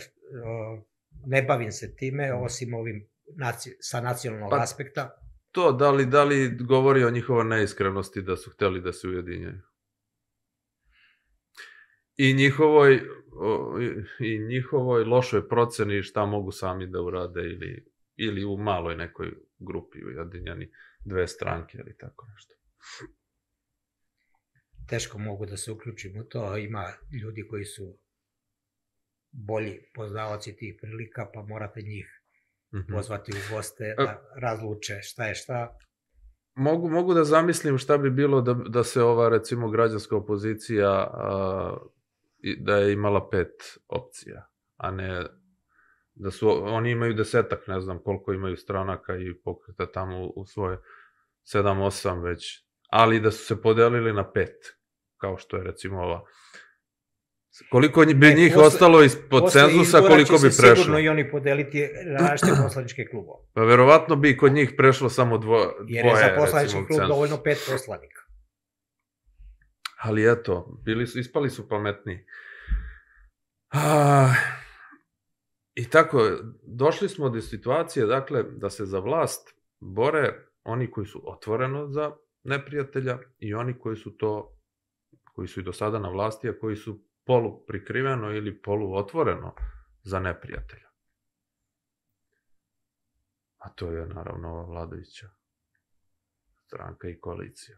Speaker 2: ne bavim se time, osim ovim naci, sa nacionalnog pa, aspekta.
Speaker 1: To, da li, da li govori o njihovoj neiskrenosti da su hteli da se ujedinjaju? i njihovoj i njihovoj lošoj proceni šta mogu sami da urade ili ili u maloj nekoj grupi ujedinjeni dve stranke ili tako nešto.
Speaker 2: Teško mogu da se uključim u to, ima ljudi koji su bolji poznavaci tih prilika, pa morate njih mm -hmm. pozvati u goste da razluče šta je šta.
Speaker 1: Mogu, mogu da zamislim šta bi bilo da, da se ova, recimo, građanska opozicija a, da je imala pet opcija, a ne da su, oni imaju desetak, ne znam koliko imaju stranaka i pokreta tamo u, u svoje 7-8 već, ali da su se podelili na pet, kao što je recimo ova. Koliko bi ne, njih posle, ostalo ispod cenzusa, koliko bi prešlo? sigurno
Speaker 2: i oni podeliti različite [clears throat] poslaničke klubove.
Speaker 1: Pa verovatno bi kod njih prešlo samo dvo, dvoje,
Speaker 2: Jer je za poslanički klub cenzus. dovoljno pet poslanika.
Speaker 1: Ali eto, bili su, ispali su pametniji. A, I tako, došli smo do situacije, dakle, da se za vlast bore oni koji su otvoreno za neprijatelja i oni koji su to, koji su i do sada na vlasti, a koji su polu prikriveno ili polu otvoreno za neprijatelja. A to je naravno ova vladajuća stranka i koalicija.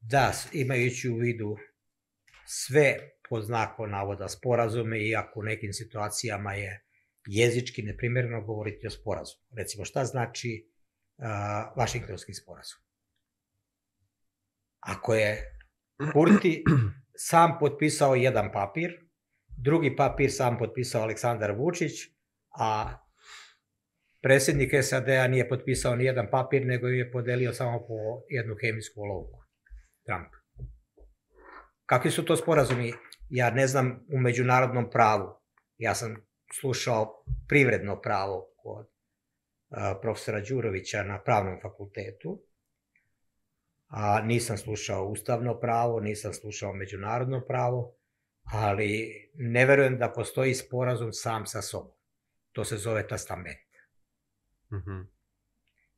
Speaker 2: Da, imajući u vidu sve pod znako navoda sporazume, iako u nekim situacijama je jezički neprimerno govoriti o sporazumu. Recimo, šta znači uh, Vašingtonski sporazum? Ako je Kurti [clears throat] sam potpisao jedan papir, drugi papir sam potpisao Aleksandar Vučić, a predsjednik SAD-a nije potpisao ni jedan papir, nego je podelio samo po jednu hemijsku olovku. Trump. Kakvi su to sporazumi? Ja ne znam u međunarodnom pravu. Ja sam slušao privredno pravo kod a, profesora Đurovića na pravnom fakultetu, a nisam slušao ustavno pravo, nisam slušao međunarodno pravo, ali ne verujem da postoji sporazum sam sa sobom. To se zove testament. Mm -hmm.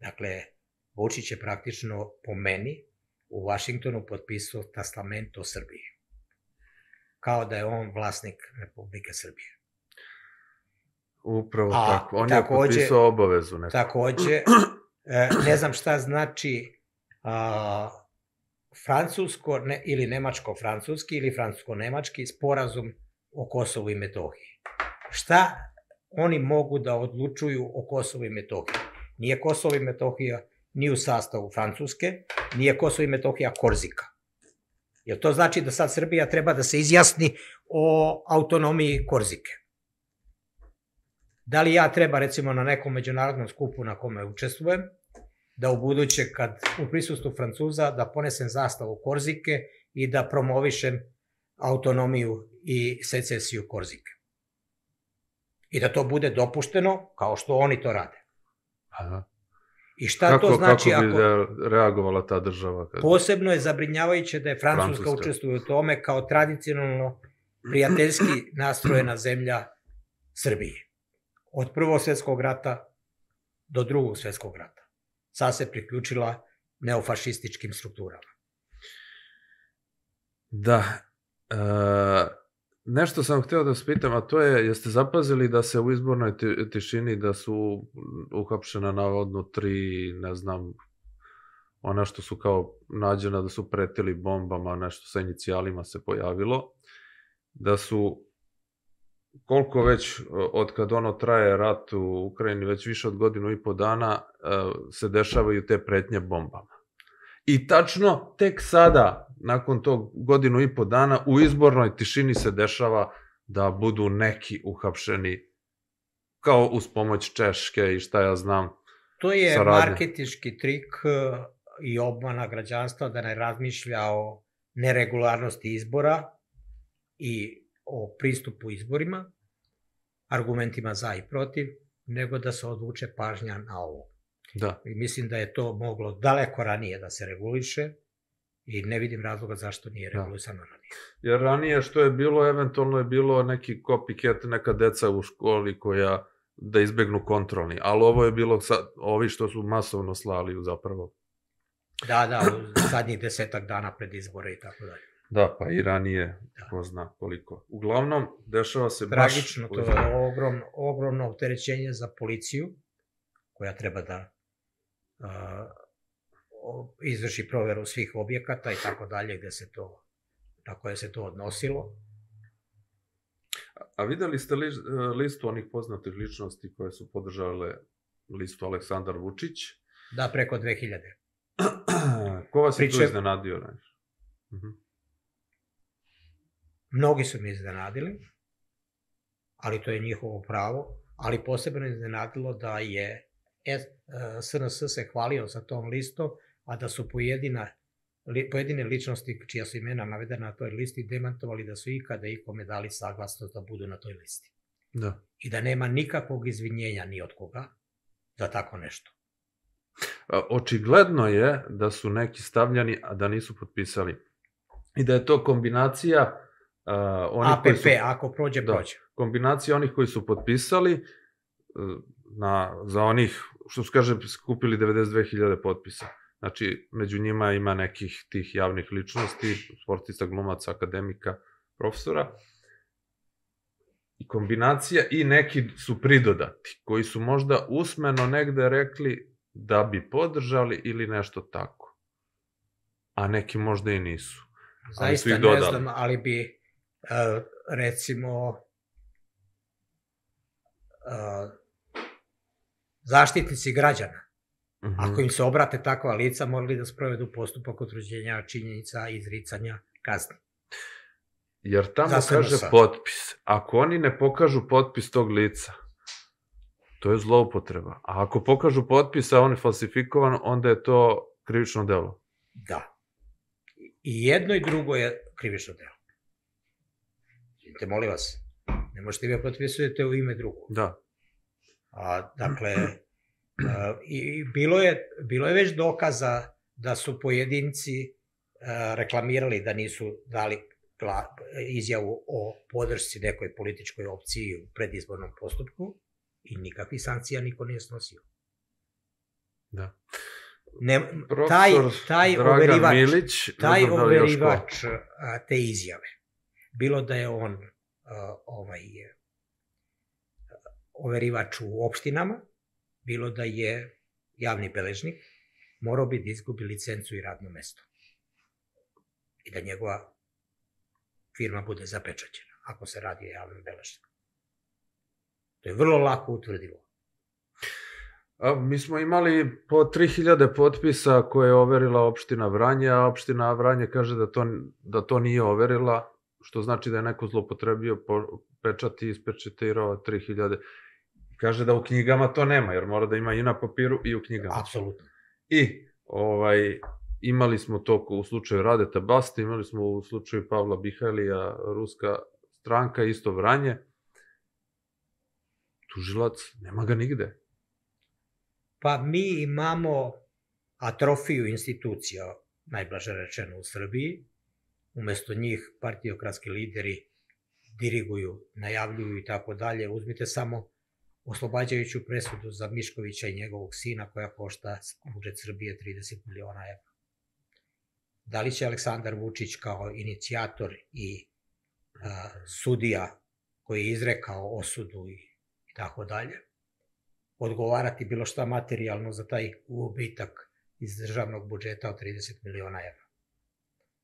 Speaker 2: Dakle, Vučić je praktično po meni u Vašingtonu potpisao testament o Srbiji. kao da je on vlasnik Republike Srbije.
Speaker 1: Upravo
Speaker 2: A,
Speaker 1: tako. On
Speaker 2: takođe-
Speaker 1: je potpisao obavezu neku.
Speaker 2: Takođe, [clears throat] e, ne znam šta znači a, francusko ne, ili nemačko-francuski ili francusko-nemački sporazum o Kosovu i Metohiji. Šta oni mogu da odlučuju o Kosovu i Metohiji? Nije Kosovo i Metohija ni u sastavu Francuske, nije Kosovo i Metohija Korzika. Jer to znači da sad Srbija treba da se izjasni o autonomiji Korzike. Da li ja treba recimo na nekom međunarodnom skupu na kome učestvujem, da u buduće kad u prisustvu Francuza da ponesem zastavu Korzike i da promovišem autonomiju i secesiju Korzike. I da to bude dopušteno kao što oni to rade.
Speaker 1: Aha.
Speaker 2: I šta
Speaker 1: kako,
Speaker 2: to znači
Speaker 1: kako bi
Speaker 2: ako...
Speaker 1: re- reagovala ta država? Kad...
Speaker 2: Posebno je zabrinjavajuće da je Francuska,
Speaker 1: Francuska.
Speaker 2: učestvuje u tome kao tradicionalno prijateljski nastrojena zemlja Srbije. Od prvog svetskog rata do drugog svetskog rata. Sad se priključila neofašističkim strukturama.
Speaker 1: Da. E, nešto sam hteo da vas pitam, a to je, jeste zapazili da se u izbornoj ti- tišini da su uhapšena navodno tri, ne znam, ona što su kao nađena da su pretili bombama, nešto sa inicijalima se pojavilo, da su koliko već od kad ono traje rat u Ukrajini, već više od godinu i po dana, e, se dešavaju te pretnje bombama. I tačno tek sada, nakon tog godinu i po dana, u izbornoj tišini se dešava da budu neki uhapšeni kao uz pomoć Češke i šta ja znam.
Speaker 2: To je
Speaker 1: Saradnja.
Speaker 2: marketički trik e, i obmana građanstva da ne razmišlja o neregularnosti izbora i o pristupu izborima, argumentima za i protiv, nego da se odvuče pažnja na ovo.
Speaker 1: Da.
Speaker 2: I mislim da je to moglo daleko ranije da se reguliše i ne vidim razloga zašto nije
Speaker 1: Da.
Speaker 2: regulisano ranije.
Speaker 1: Jer ranije što je bilo, eventualno je bilo neki copycat, neka deca u školi koja da izbegnu kontrolni, ali ovo je bilo sad, ovi što su masovno slali zapravo.
Speaker 2: Da, da, u zadnjih desetak dana pred izbore i tako dalje.
Speaker 1: Da, pa i ranije, ko zna koliko. Uglavnom, dešava se baš...
Speaker 2: Tragično, to je ogrom, ogromno opterećenje za policiju, koja treba da o- izvrši proveru svih objekata i tako dalje, gde se to, na koje se to odnosilo.
Speaker 1: A videli ste li, listu onih poznatih ličnosti koje su podržale listu Aleksandar Vučić?
Speaker 2: Da, preko 2000. [clears throat]
Speaker 1: Ko vas je tu
Speaker 2: Priče-
Speaker 1: iznenadio? najviše? Mhm.
Speaker 2: Mnogi su me iznenadili, ali to je njihovo pravo, ali posebno je iznenadilo da je S- e, SNS se hvalio sa tom listom, a da su pojedina, li, pojedine ličnosti čija su imena navedena na toj listi demantovali da su ikada ikome dali saglasnost da budu na toj listi.
Speaker 1: Da.
Speaker 2: I da nema nikakvog izvinjenja ni od koga za tako nešto.
Speaker 1: Očigledno je da su neki stavljani, a da nisu potpisali. I da je to kombinacija uh, onih koji
Speaker 2: APP,
Speaker 1: su,
Speaker 2: ako prođe,
Speaker 1: Da.
Speaker 2: prođe.
Speaker 1: kombinacija onih koji su potpisali uh, na, za onih, što su kaže, skupili 92.000 potpisa. Znači, među njima ima nekih tih javnih ličnosti, sportista, glumaca, akademika, profesora. I kombinacija i neki su pridodati, koji su možda usmeno negde rekli da bi podržali ili nešto tako. A neki možda i nisu.
Speaker 2: Zaista ne znam, ali bi e, recimo zaštitnici građana,
Speaker 1: Mhm.
Speaker 2: ako im se obrate takva lica, morali da sprovedu postupak utvrđenja činjenica i izricanja kazni.
Speaker 1: Jer tamo kaže
Speaker 2: SNS.
Speaker 1: potpis. Ako oni ne pokažu potpis tog lica, to je zloupotreba. A ako pokažu potpis, a on je falsifikovan, onda je to krivično delo.
Speaker 2: Da. I jedno i drugo je krivično delo. Te molim vas, ne možete vi potpisujete u ime drugog.
Speaker 1: Da.
Speaker 2: A, dakle, a, i, i bilo, je, bilo je već dokaza da su pojedinci a, reklamirali da nisu dali gla, izjavu o podršci nekoj političkoj opciji u predizbornom postupku i nikakvih sankcija niko nije snosio.
Speaker 1: Da.
Speaker 2: Ne,
Speaker 1: Profesor
Speaker 2: taj, taj
Speaker 1: Dragan
Speaker 2: overivač,
Speaker 1: Milić, ne
Speaker 2: taj
Speaker 1: znam da li još ko.
Speaker 2: overivač te izjave bilo da je on ovaj, overivač u opštinama, bilo da je javni beležnik, morao bi da izgubi licencu i radno mesto. I da njegova firma bude zapečaćena, ako se radi o javnom beležniku. To je vrlo lako utvrdivo.
Speaker 1: A, mi smo imali po 3000 potpisa koje je overila opština Vranje, a opština Vranje kaže da to, da to nije overila, što znači da je neko zlopotrebio pečat i ispečetirao 3000. Kaže da u knjigama to nema, jer mora da ima i na papiru i u knjigama.
Speaker 2: Apsolutno.
Speaker 1: I ovaj, imali smo to u slučaju Radeta Basta, imali smo u slučaju Pavla Bihajlija, ruska stranka, isto Vranje. Tužilac, nema ga nigde.
Speaker 2: Pa mi imamo atrofiju institucija, najblaže rečeno u Srbiji. Umesto njih partiokratski lideri diriguju, najavljuju i tako dalje. Uzmite samo oslobađajuću presudu za Miškovića i njegovog sina koja košta budžet Srbije 30 miliona evra. Da li će Aleksandar Vučić kao inicijator i a, sudija koji je izrekao osudu i, i tako dalje, odgovarati bilo šta materijalno za taj ubitak iz državnog budžeta od 30 miliona evra.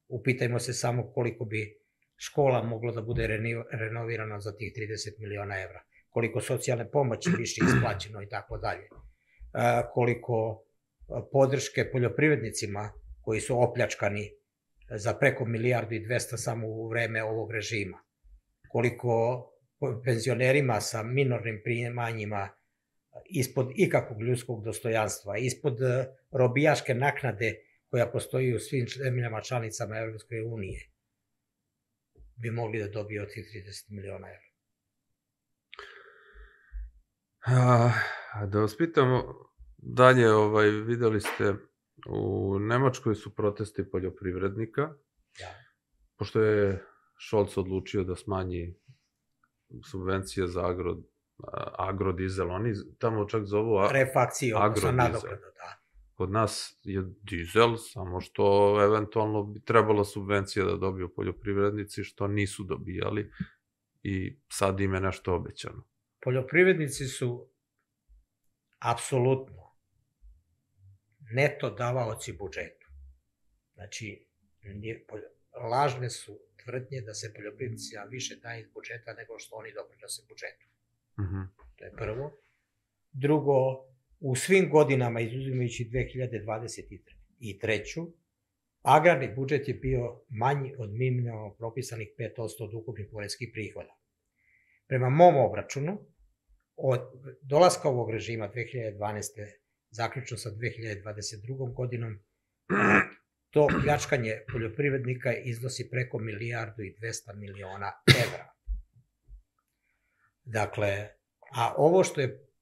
Speaker 2: Upitajmo se samo koliko bi škola moglo da bude renovirano za tih 30 miliona evra. Koliko socijalne pomoći više isplaćeno i tako dalje, koliko podrške poljoprivrednicima koji su opljačkani za preko milijardu i 200 samo u vreme ovog režima, koliko penzionerima sa minornim primanjima ispod ikakvog ljudskog dostojanstva, ispod robijaške naknade koja postoji u svim zemljama članicama Evropske unije, bi mogli da dobiju od tih 30 miliona evra.
Speaker 1: A, da vas pitam dalje, ovaj, videli ste u Nemačkoj su protesti poljoprivrednika,
Speaker 2: da.
Speaker 1: pošto je Šolc odlučio da smanji subvencije za agro, agrodizel, oni tamo čak zovu a,
Speaker 2: refakciju, odnosno nadoknadu, da.
Speaker 1: Kod nas je dizel, samo što eventualno bi trebala subvencija da dobiju poljoprivrednici, što nisu dobijali i sad im je nešto obećano
Speaker 2: poljoprivrednici su apsolutno neto davaoci budžetu. Znači, lažne su tvrdnje da se poljoprivrednicima više daje iz budžeta nego što oni doprinose budžetu.
Speaker 1: Mm -hmm.
Speaker 2: To je prvo. Drugo, u svim godinama, izuzimajući 2023. agrarni budžet je bio manji od minimalno propisanih 5% od ukupnih poreskih prihoda. Prema mom obračunu, od dolaska ovog režima 2012. zaključno sa 2022. godinom, to pljačkanje poljoprivrednika iznosi preko milijardu i 200 miliona evra. Dakle, a ovo što je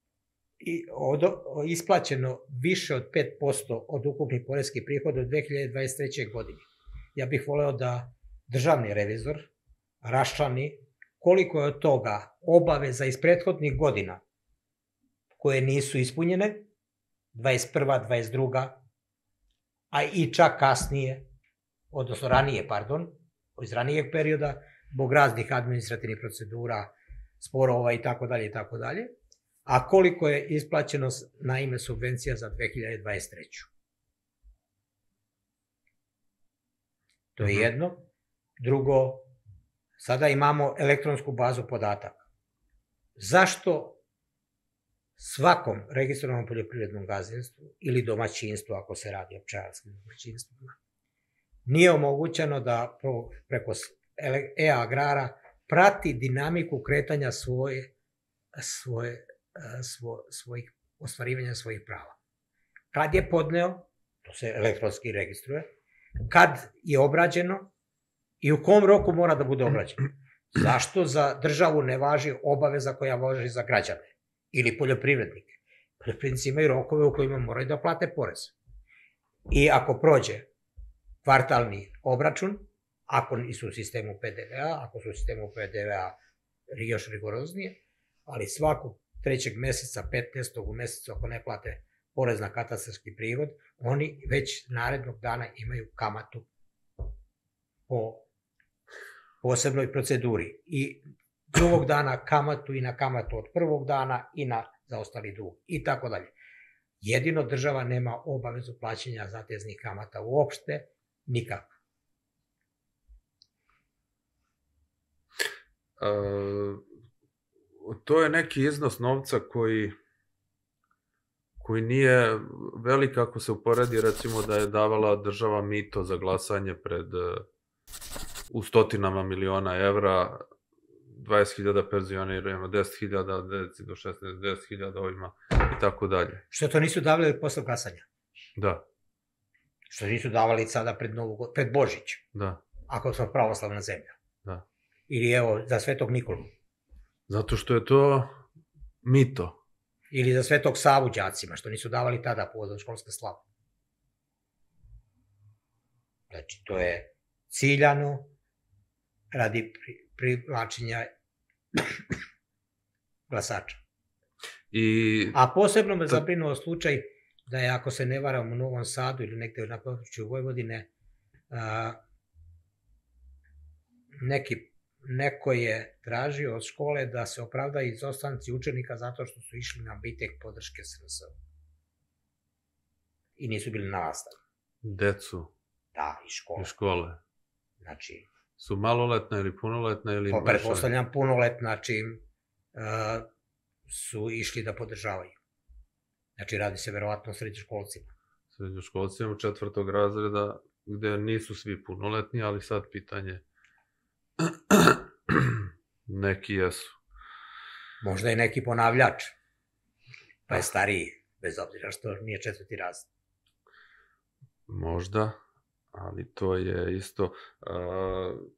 Speaker 2: od, isplaćeno više od 5% od ukupnih porezkih prihoda u 2023. godini, ja bih voleo da državni revizor raščani koliko je od toga obaveza iz prethodnih godina koje nisu ispunjene, 21. 22. a i čak kasnije, odnosno ranije, pardon, iz ranijeg perioda, zbog raznih administrativnih procedura, sporova i tako dalje i tako dalje, a koliko je isplaćeno na ime subvencija za 2023. To je mhm. jedno. Drugo, Sada imamo elektronsku bazu podataka. Zašto svakom registrovanom poljoprivrednom gazdinstvu ili domaćinstvu, ako se radi o pčelarskim domaćinstvima, nije omogućeno da preko e-agrara prati dinamiku kretanja svoje, svoje, svo, svojih, ostvarivanja svojih prava. Kad je podneo, to se elektronski registruje, kad je obrađeno, i u kom roku mora da bude obrađen. Zašto za državu ne važi obaveza koja važi za građane ili poljoprivrednike? Poljoprivrednici imaju rokove u kojima moraju da plate porez. I ako prođe kvartalni obračun, ako nisu u sistemu PDV-a, ako su u sistemu PDV-a još rigoroznije, ali svakog trećeg meseca, 15. u mesecu, ako ne plate porez na katastarski prihod, oni već narednog dana imaju kamatu po posebnoj proceduri. I drugog dana kamatu i na kamatu od prvog dana i na zaostali dug i tako dalje. Jedino država nema obavezu plaćanja zateznih kamata uopšte, nikako.
Speaker 1: E, to je neki iznos novca koji koji nije velik ako se uporedi recimo da je davala država mito za glasanje pred u stotinama miliona evra 20.000 penzionerima, 10.000 deci do 16, 10.000 ovima i tako dalje.
Speaker 2: Što to nisu davali posle glasanja?
Speaker 1: Da.
Speaker 2: Što nisu davali sada pred, Novu, pred Božić?
Speaker 1: Da.
Speaker 2: Ako smo pravoslavna zemlja.
Speaker 1: Da.
Speaker 2: Ili evo, za Svetog Nikolu.
Speaker 1: Zato što je to mito.
Speaker 2: Ili za Svetog Savu đacima, što nisu davali tada povodom školske slave. Znači, to je ciljano radi privlačenja [clears throat] glasača.
Speaker 1: I...
Speaker 2: A posebno me zabrinuo slučaj da je, ako se ne varam, u Novom Sadu ili negde na području Vojvodine, a, neki, neko je tražio od škole da se opravda izostanci učenika zato što su išli na bitek podrške SRS. I nisu bili na nastavi.
Speaker 1: Decu.
Speaker 2: Da, i škole.
Speaker 1: I škole.
Speaker 2: Znači,
Speaker 1: Su maloletna ili punoletna ili...
Speaker 2: Pa pretpostavljam punoletna čim uh, su išli da podržavaju. Znači radi se verovatno o srednjoškolcima.
Speaker 1: Srednjoškolcima četvrtog razreda gde nisu svi punoletni, ali sad pitanje [clears throat] neki jesu.
Speaker 2: Možda je neki ponavljač, pa je stariji, bez obzira što nije četvrti razred.
Speaker 1: Možda, ali to je isto uh,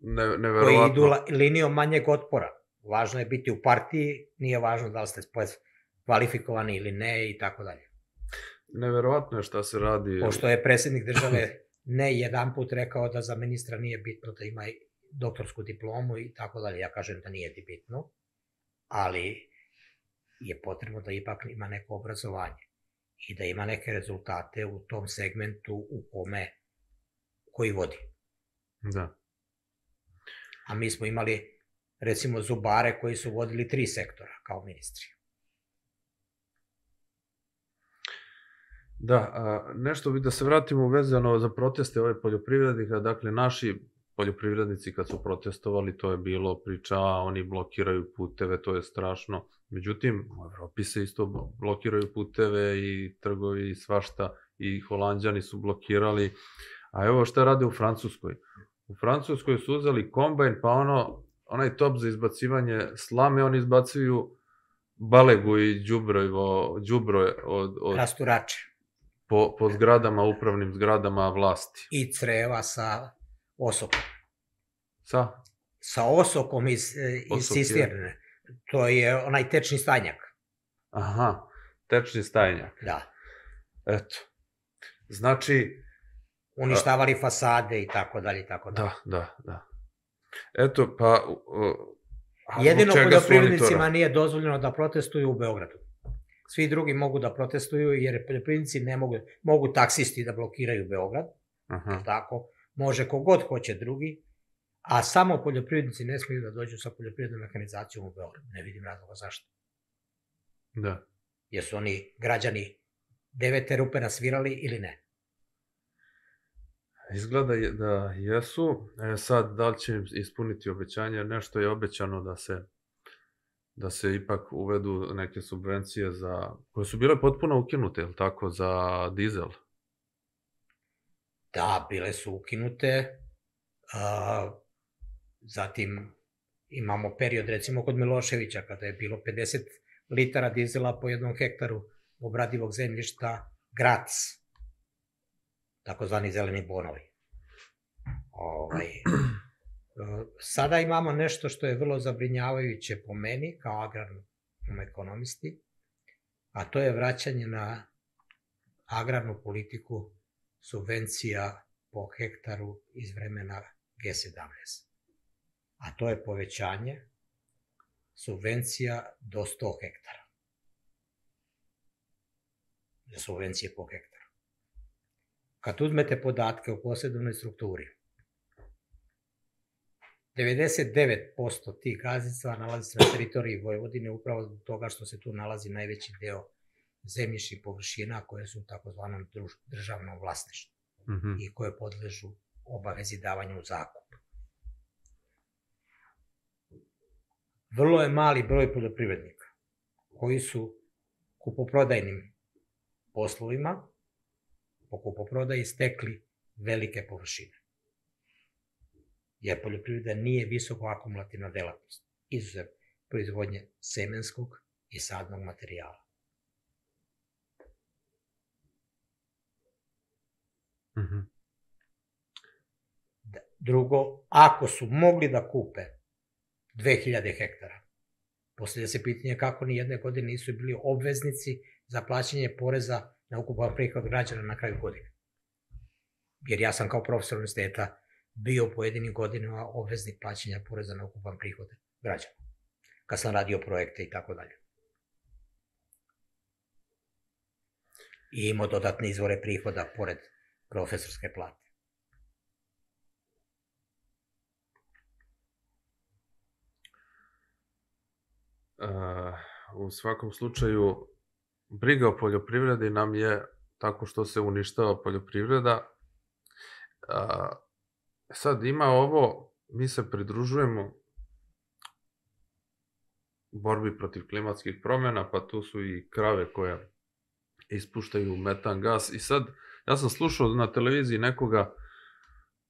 Speaker 1: ne, neverovatno.
Speaker 2: Koji idu la, linijom manjeg otpora. Važno je biti u partiji, nije važno da li ste kvalifikovani ili ne i tako dalje.
Speaker 1: Neverovatno je šta se radi.
Speaker 2: Pošto je predsednik države [clears throat] ne jedan put rekao da za ministra nije bitno da ima doktorsku diplomu i tako dalje. Ja kažem da nije bitno, ali je potrebno da ipak ima neko obrazovanje i da ima neke rezultate u tom segmentu u kome koji vodi.
Speaker 1: Da.
Speaker 2: A mi smo imali recimo zubare koji su vodili tri sektora kao ministri.
Speaker 1: Da, a, nešto bi da se vratimo vezano za proteste ove poljoprivrednika, dakle naši poljoprivrednici kad su protestovali, to je bilo priča, oni blokiraju puteve, to je strašno. Međutim, u Evropi se isto blokiraju puteve i trgovi i svašta i holandjani su blokirali. A evo šta rade u Francuskoj. U Francuskoj su uzeli kombajn, pa ono, onaj top za izbacivanje slame, oni izbacuju balegu i đubro, đubro od, od,
Speaker 2: Rasturače.
Speaker 1: Po, po zgradama, upravnim zgradama vlasti.
Speaker 2: I creva sa osokom.
Speaker 1: Sa?
Speaker 2: Sa osokom iz, e, iz
Speaker 1: Osok je-
Speaker 2: cisterne. To je onaj tečni stajnjak.
Speaker 1: Aha, tečni stajnjak.
Speaker 2: Da.
Speaker 1: Eto. Znači,
Speaker 2: Uništavali fasade i tako dalje i tako dalje.
Speaker 1: da, da, da. Eto, pa... Uh, a
Speaker 2: Jedino poljoprivrednicima nije dozvoljeno da protestuju u Beogradu. Svi drugi mogu da protestuju jer poljoprivrednici ne mogu, mogu taksisti da blokiraju Beograd,
Speaker 1: Aha,
Speaker 2: tako, može kogod hoće drugi, a samo poljoprivrednici ne smiju da dođu sa poljoprivrednom mehanizacijom u Beograd. Ne vidim razloga zašto.
Speaker 1: da.
Speaker 2: Jesu oni građani devete rupe nasvirali ili ne?
Speaker 1: Izgleda je, da jesu. E, sad, da li će im ispuniti obećanje? Nešto je obećano da se da se ipak uvedu neke subvencije za koje su bile potpuno ukinute, je tako, za dizel.
Speaker 2: Da, bile su ukinute. A, zatim imamo period, recimo kod Miloševića, kada je bilo 50 litara dizela po jednom hektaru obradivog zemljišta, grac, takozvani zeleni bonovi. Ovaj, sada imamo nešto što je vrlo zabrinjavajuće po meni, kao agrarnom ekonomisti, a to je vraćanje na agrarnu politiku subvencija po hektaru iz vremena G17. A to je povećanje subvencija do 100 hektara. Subvencije po hektaru. Kad uzmete podatke o posjedovnoj strukturi, 99% tih gazdinstva nalazi se na teritoriji Vojvodine upravo zbog toga što se tu nalazi najveći deo zemljišnih površina koje su u takozvanom državnom vlasništvu mm -hmm. i koje podležu obavezi davanja u zakup. Vrlo je mali broj poljoprivrednika koji su kupoprodajnim poslovima po kupoprodaji stekli velike površine. Jer poljoprivreda nije visoko akumulativna delatnost, izuzev proizvodnje semenskog i sadnog materijala. Mm -hmm. Drugo, ako su mogli da kupe 2000 hektara, poslije se pitanje kako ni jedne godine nisu bili obveznici za plaćanje poreza na ukupan prihod građana na kraju godine. Jer ja sam kao profesor univerziteta bio pojedinim godinama obveznik plaćanja poreza na ukupan prihod građana. Kad sam radio projekte i tako dalje. I imao dodatne izvore prihoda pored profesorske plate.
Speaker 1: Uh, u svakom slučaju, briga o poljoprivredi nam je tako što se uništava poljoprivreda. Uh, sad ima ovo, mi se pridružujemo borbi protiv klimatskih promjena, pa tu su i krave koje ispuštaju metan gas. I sad, ja sam slušao na televiziji nekoga,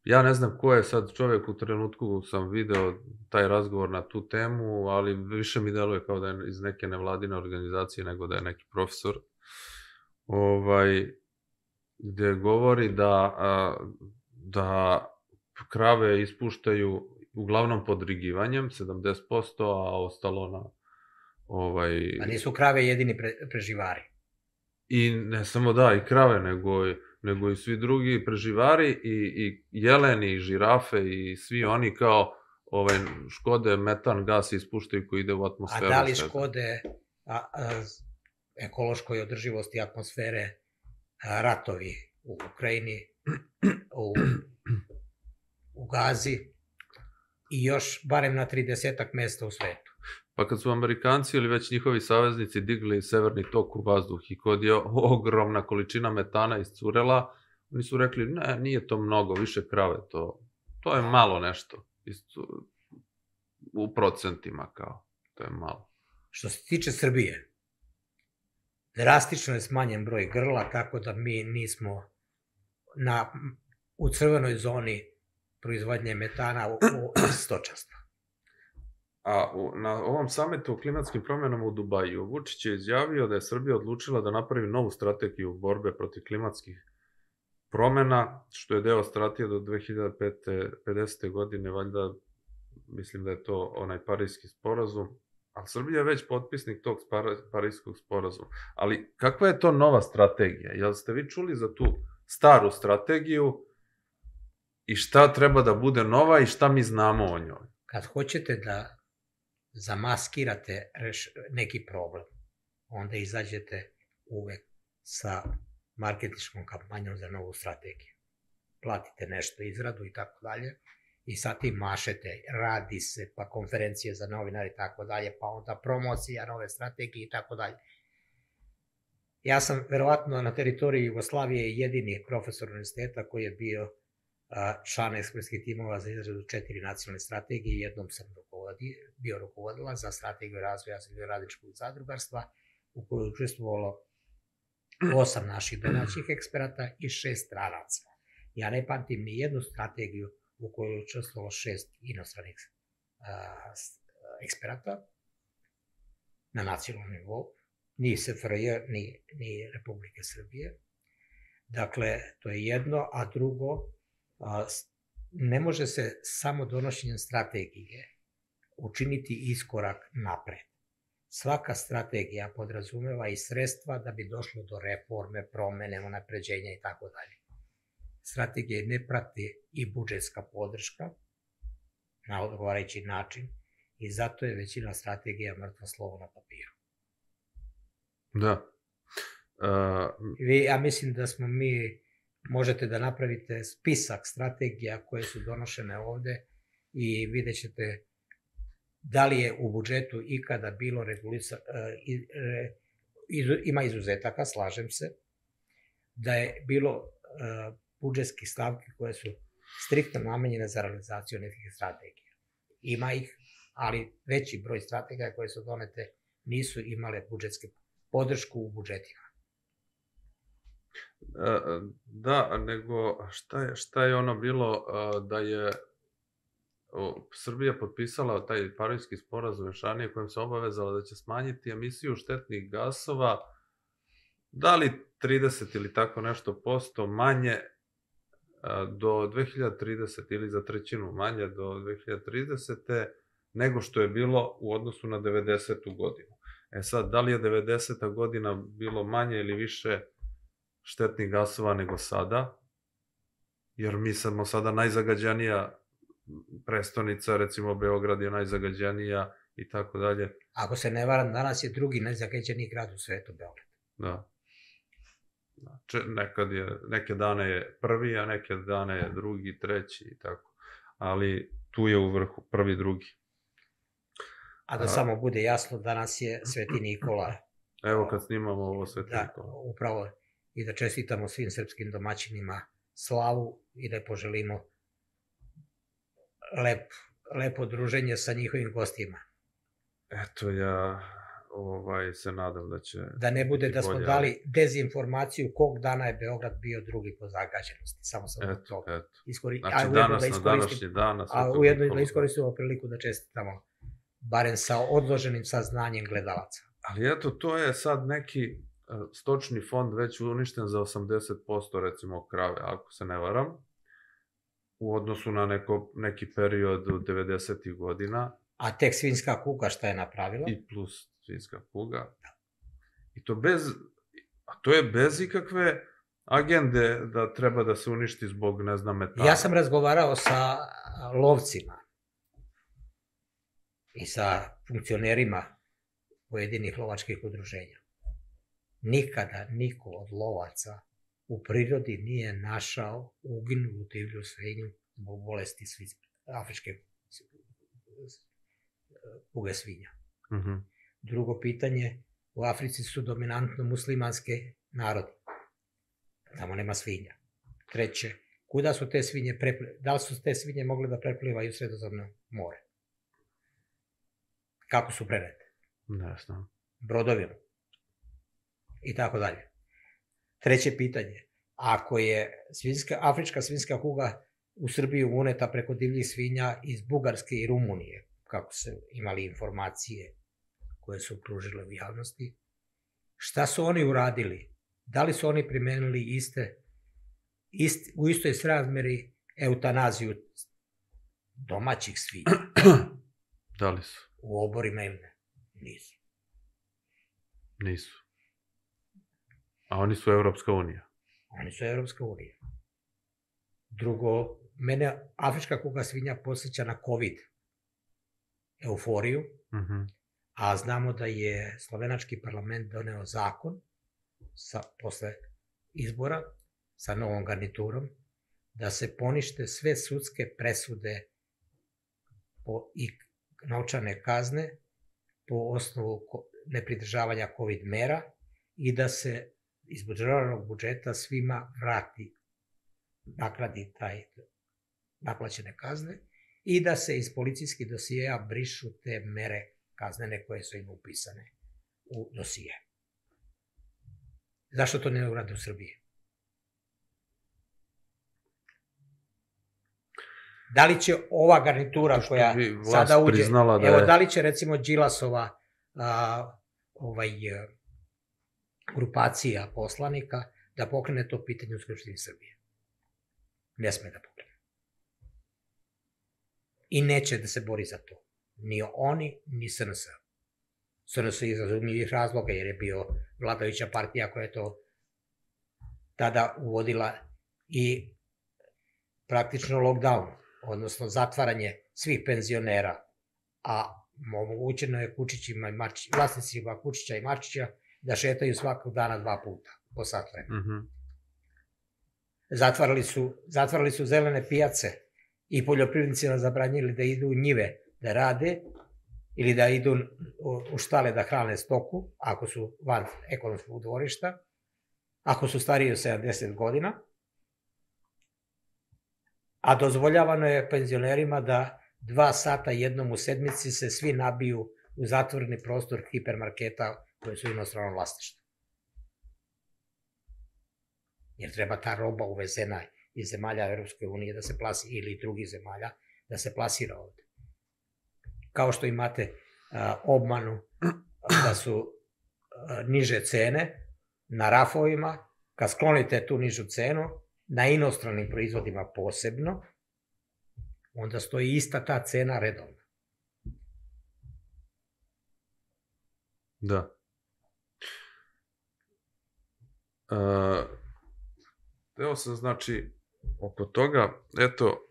Speaker 1: ja ne znam ko je sad čovjek u trenutku sam video taj razgovor na tu temu, ali više mi deluje kao da je iz neke nevladine organizacije nego da je neki profesor. Ovaj, gde govori da, da krave ispuštaju uglavnom podrigivanjem, 70%, a ostalo na ovaj...
Speaker 2: A nisu krave jedini pre, preživari.
Speaker 1: I ne samo da, i krave, nego, nego i svi drugi preživari, i, i jeleni, i žirafe, i svi oni kao ovaj, škode metan gas ispuštaju koji ide u atmosferu.
Speaker 2: A da li škode a, a, ekološkoj održivosti atmosfere a, ratovi u Ukrajini, u u Gazi i još barem na 30 mesta u svetu.
Speaker 1: Pa kad su Amerikanci ili već njihovi saveznici digli severni tok u vazduh i kod je ogromna količina metana iscurela, oni su rekli, ne, nije to mnogo, više krave, to, to je malo nešto. Isto, u procentima kao, to je malo.
Speaker 2: Što se tiče Srbije, drastično je smanjen broj grla, tako da mi nismo na, u crvenoj zoni proizvodnje metana u, u [clears throat] stočarstvu.
Speaker 1: A u, na ovom sametu o klimatskim promjenama u Dubaju, Vučić je izjavio da je Srbija odlučila da napravi novu strategiju borbe protiv klimatskih promjena, što je deo strategije do 2050. godine, valjda mislim da je to onaj parijski sporazum, ali Srbija je već potpisnik tog parijskog sporazuma. Ali kakva je to nova strategija? Jel ste vi čuli za tu staru strategiju i šta treba da bude nova i šta mi znamo o njoj.
Speaker 2: Kad hoćete da zamaskirate reš, neki problem, onda izađete uvek sa marketičkom kampanjom za novu strategiju. Platite nešto izradu i tako dalje i sa tim mašete, radi se, pa konferencije za novinari i tako dalje, pa onda promocija nove strategije i tako dalje. Ja sam verovatno na teritoriji Jugoslavije jedini profesor univerziteta koji je bio član ekspertskih timova za izradu četiri nacionalne strategije, jednom sam rukovodio, bio rukovodila za strategiju razvoja radničkog zadrugarstva, u kojoj je učestvovalo osam naših domaćih eksperata i šest stranaca. Ja ne pamtim ni jednu strategiju u kojoj je učestvovalo šest inostranih eksperata na nacionalnom nivou, ni SFRJ, ni, ni Republike Srbije. Dakle, to je jedno, a drugo, ne može se samo donošenjem strategije učiniti iskorak napred. Svaka strategija podrazumeva i sredstva da bi došlo do reforme, promene, unapređenja i tako dalje. Strategije ne prati i budžetska podrška na odgovarajući način i zato je većina strategija mrtvo slovo na papiru.
Speaker 1: Da.
Speaker 2: Uh... Vi, ja mislim da smo mi možete da napravite spisak strategija koje su donošene ovde i vidjet ćete da li je u budžetu ikada bilo regulisa, ima izuzetaka, slažem se, da je bilo budžetskih stavki koje su striktno namenjene za realizaciju nekih strategija. Ima ih, ali veći broj strategija koje su donete nisu imale budžetske podršku u budžetima.
Speaker 1: E, da, nego šta je, šta je ono bilo da je Srbija potpisala taj parijski sporazum Šanije kojim se obavezala da će smanjiti emisiju štetnih gasova da li 30 ili tako nešto posto manje do 2030 ili za trećinu manje do 2030. nego što je bilo u odnosu na 90. godinu. E sad, da li je 90. godina bilo manje ili više štetnih gasova nego sada? Jer mi smo sada najzagađenija prestonica, recimo Beograd je najzagađenija i tako dalje.
Speaker 2: Ako se ne varam, danas je drugi najzagađeniji grad u svetu, Beograd.
Speaker 1: Da. Znači, nekad je, neke dane je prvi, a neke dane je drugi, treći i tako. Ali tu je u vrhu prvi, drugi.
Speaker 2: A da a, samo bude jasno, danas je Sveti Nikola.
Speaker 1: Evo kad snimamo ovo Sveti
Speaker 2: da,
Speaker 1: Nikola.
Speaker 2: upravo. I da čestitamo svim srpskim domaćinima slavu i da poželimo lep, lepo druženje sa njihovim gostima.
Speaker 1: Eto, ja ovaj, se nadam da će...
Speaker 2: Da ne bude da smo bolje, dali dezinformaciju kog dana je Beograd bio drugi po zagađenosti. Samo sam
Speaker 1: eto, to
Speaker 2: eto.
Speaker 1: Iskori... Znači, a, danas da na današnji dan...
Speaker 2: A ujedno da iskoristimo priliku da čestitamo barem sa odloženim saznanjem gledalaca.
Speaker 1: Ali eto, to je sad neki stočni fond već uništen za 80% recimo krave, ako se ne varam, u odnosu na neko, neki period 90. godina.
Speaker 2: A tek svinska kuga šta je napravila?
Speaker 1: I plus svinska kuga. I to bez, a to je bez ikakve agende da treba da se uništi zbog, ne znam, metala.
Speaker 2: Ja sam razgovarao sa lovcima i sa funkcionerima pojedinih lovačkih udruženja. Nikada niko od lovaca u prirodi nije našao uginulu divlju svinju zbog bolesti svi, afričke kuge svinja. Uh mhm. -huh. Drugo pitanje, u Africi su dominantno muslimanske narodi. Tamo nema svinja. Treće, kuda su te svinje preple... da li su te svinje mogle da preplivaju sredozemno more? Kako su prenete?
Speaker 1: Ne znam.
Speaker 2: Brodovima. I tako dalje. Treće pitanje, ako je svinska, afrička svinska kuga u Srbiju uneta preko divljih svinja iz Bugarske i Rumunije, kako se imali informacije koje su pružile u javnosti, šta su oni uradili? Da li su oni primenili iste, ist, u istoj srazmeri eutanaziju domaćih svinja?
Speaker 1: Da li su?
Speaker 2: U oborima im ne. Nisu.
Speaker 1: Nisu. A oni su Evropska unija.
Speaker 2: Oni su Evropska unija. Drugo, mene afrička kuga svinja posjeća na COVID euforiju, uh mhm. -huh. a znamo da je slovenački parlament doneo zakon sa, posle izbora sa novom garniturom, da se ponište sve sudske presude po, i novčane kazne po osnovu nepridržavanja COVID mera i da se iz državnog budžeta svima vrati nakladi taj naplaćene kazne i da se iz policijskih dosijeja brišu te mere kaznene koje su im upisane u dosije. Zašto to ne urade u Srbiji? Da li će ova garnitura koja sada uđe, da je... evo da li će recimo Đilasova a, ovaj, grupacija poslanika da pokrene to pitanje u Skupštini Srbije. Ne sme da pokrene. I neće da se bori za to. Ni oni, ni SNS. SNS iz razumljivih razloga, jer je bio vladajuća partija koja je to tada uvodila i praktično lockdown, odnosno zatvaranje svih penzionera, a omogućeno je Kučićima i Marčić, vlasnicima Kučića i Marčića da šetaju svakog dana dva puta po sat vremena. Mm -hmm. Zatvarali su, zatvarali su zelene pijace i poljoprivrednicima zabranjili da idu u njive da rade ili da idu u štale da hrane stoku, ako su van ekonomskog dvorišta, ako su stariji od 70 godina, a dozvoljavano je penzionerima da dva sata jednom u sedmici se svi nabiju u zatvoreni prostor hipermarketa koje su inostrano vlastištvo. Jer treba ta roba uvezena iz zemalja Europske unije da se plasi, ili drugih zemalja, da se plasira ovde. Kao što imate a, obmanu da su a, niže cene na rafovima, kad sklonite tu nižu cenu, na inostranim proizvodima posebno, onda stoji ista ta cena redovna.
Speaker 1: Da. Uh, Teo sam, znači, oko toga, eto,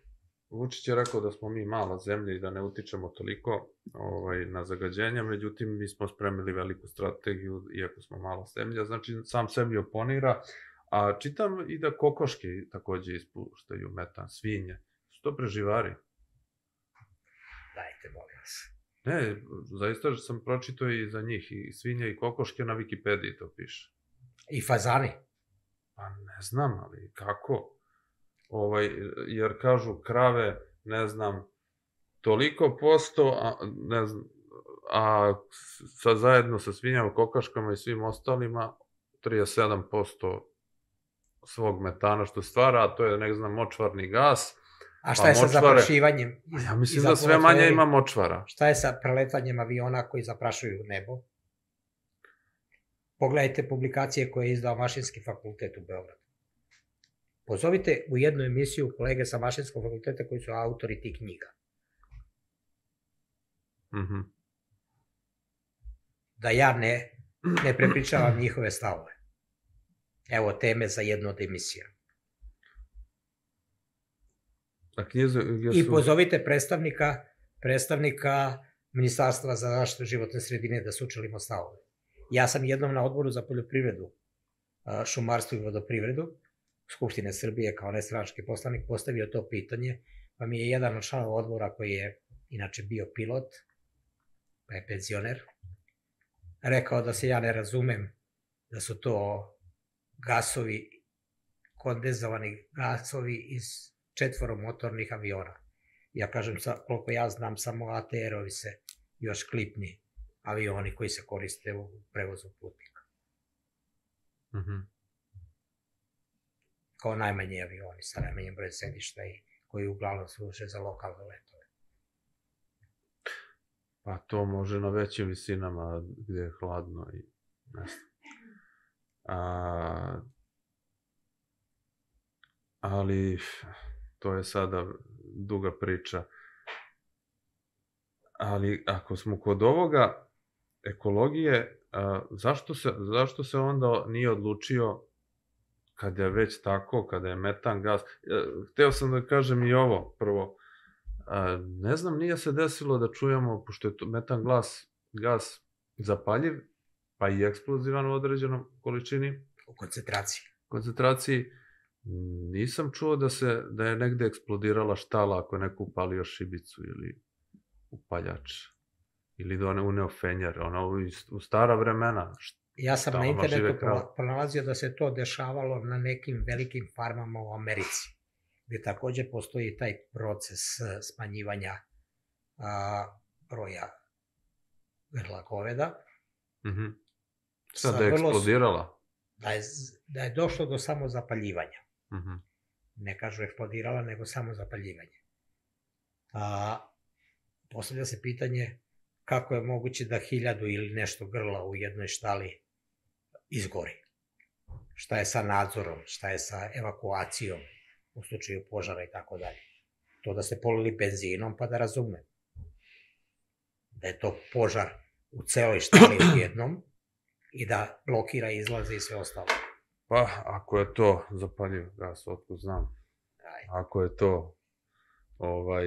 Speaker 1: Vučić je rekao da smo mi mala zemlja i da ne utičemo toliko ovaj, na zagađenje, međutim, mi smo spremili veliku strategiju, iako smo mala zemlja, znači sam sebi oponira, a čitam i da kokoške takođe ispuštaju metan, svinje. Su to preživari?
Speaker 2: Dajte, molim vas.
Speaker 1: Ne, zaista sam pročitao i za njih, i svinje i kokoške na Wikipediji to piše.
Speaker 2: I fazani?
Speaker 1: Pa ne znam, ali kako? Ovaj, jer kažu krave, ne znam, toliko posto, a, ne znam, a sa, zajedno sa svinjama, kokaškama i svim ostalima, 37% svog metana što stvara, a to je, ne znam, močvarni gas.
Speaker 2: A šta pa je sa močvare... zaprašivanjem?
Speaker 1: Ja mislim da sve manje ima močvara.
Speaker 2: Šta je sa preletanjem aviona koji zaprašuju nebo? Pogledajte publikacije koje je izdao Mašinski fakultet u Beogradu. Pozovite u jednu emisiju kolege sa Mašinskog fakulteta koji su autori tih knjiga.
Speaker 1: Mm -hmm.
Speaker 2: Da ja ne, ne prepričavam njihove stavove. Evo teme za jednu od emisija.
Speaker 1: A knjize,
Speaker 2: su... I pozovite predstavnika, predstavnika Ministarstva za zaštitu životne sredine da sučelimo stavove. Ja sam jednom na odboru za poljoprivredu, šumarstvo i vodoprivredu, Skupštine Srbije kao nestranački poslanik postavio to pitanje, pa mi je jedan od članova odbora koji je inače bio pilot, pa je penzioner, rekao da se ja ne razumem da su to gasovi, kondenzovani gasovi iz četvoromotornih aviona. Ja kažem, koliko ja znam, samo ATR-ovi se još klipni avioni koji se koriste u prevozu putnika.
Speaker 1: Mm -hmm.
Speaker 2: Kao najmanji avioni sa najmanjim brojem sedišta i koji uglavnom služe za lokalne letove.
Speaker 1: Pa to može na većim visinama gde je hladno i ne znam. A, ali to je sada duga priča. Ali ako smo kod ovoga ekologije, a, zašto, se, zašto se onda nije odlučio kada je već tako, kada je metan gas. E, hteo sam da kažem i ovo prvo. A, ne znam, nije se desilo da čujemo, pošto je to metan glas, gas zapaljiv, pa i eksplozivan u određenom količini.
Speaker 2: U koncentraciji.
Speaker 1: Koncentraciji. Nisam čuo da se da je negde eksplodirala štala ako je neko upalio šibicu ili upaljač. Ili da uneo fenjer, ono u stara vremena.
Speaker 2: Ja sam na internetu pronalazio da se to dešavalo na nekim velikim farmama u Americi, gde takođe postoji taj proces e, smanjivanja a, broja grla goveda.
Speaker 1: Mhm. Mm Sad da je eksplodirala?
Speaker 2: Da je, da je došlo do samozapaljivanja.
Speaker 1: Mhm. -huh.
Speaker 2: Ne kažu eksplodirala, nego samozapaljivanje. A, postavlja se pitanje kako je moguće da hiljadu ili nešto grla u jednoj štali izgori. Šta je sa nadzorom, šta je sa evakuacijom u slučaju požara i tako dalje. To da ste polili benzinom pa da razumem. Da je to požar u celoj štali u jednom, i da blokira izlaze i sve ostalo.
Speaker 1: Pa, ako je to zapaljiv gas, otko znam.
Speaker 2: Aj.
Speaker 1: Ako je to ovaj,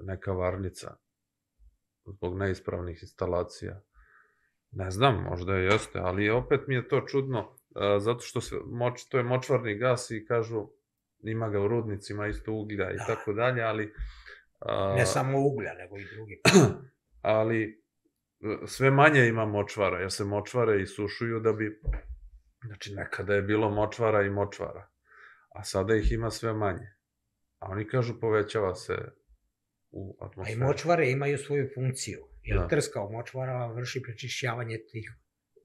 Speaker 1: neka varnica zbog neispravnih instalacija, ne znam, možda je jeste, ali opet mi je to čudno, zato što se, moč, to je močvarni gas i kažu ima ga u rudnicima isto uglja i
Speaker 2: Da.
Speaker 1: tako dalje, ali... a,
Speaker 2: Ne samo uglja, nego i drugi. [clears throat]
Speaker 1: ali e, sve manje ima močvara, jer se močvare isušuju da bi... Znači, nekada je bilo močvara i močvara, a sada ih ima sve manje. A oni kažu povećava se u
Speaker 2: A i močvare imaju svoju funkciju. Jer
Speaker 1: Da.
Speaker 2: trska u močvarama vrši prečišćavanje tih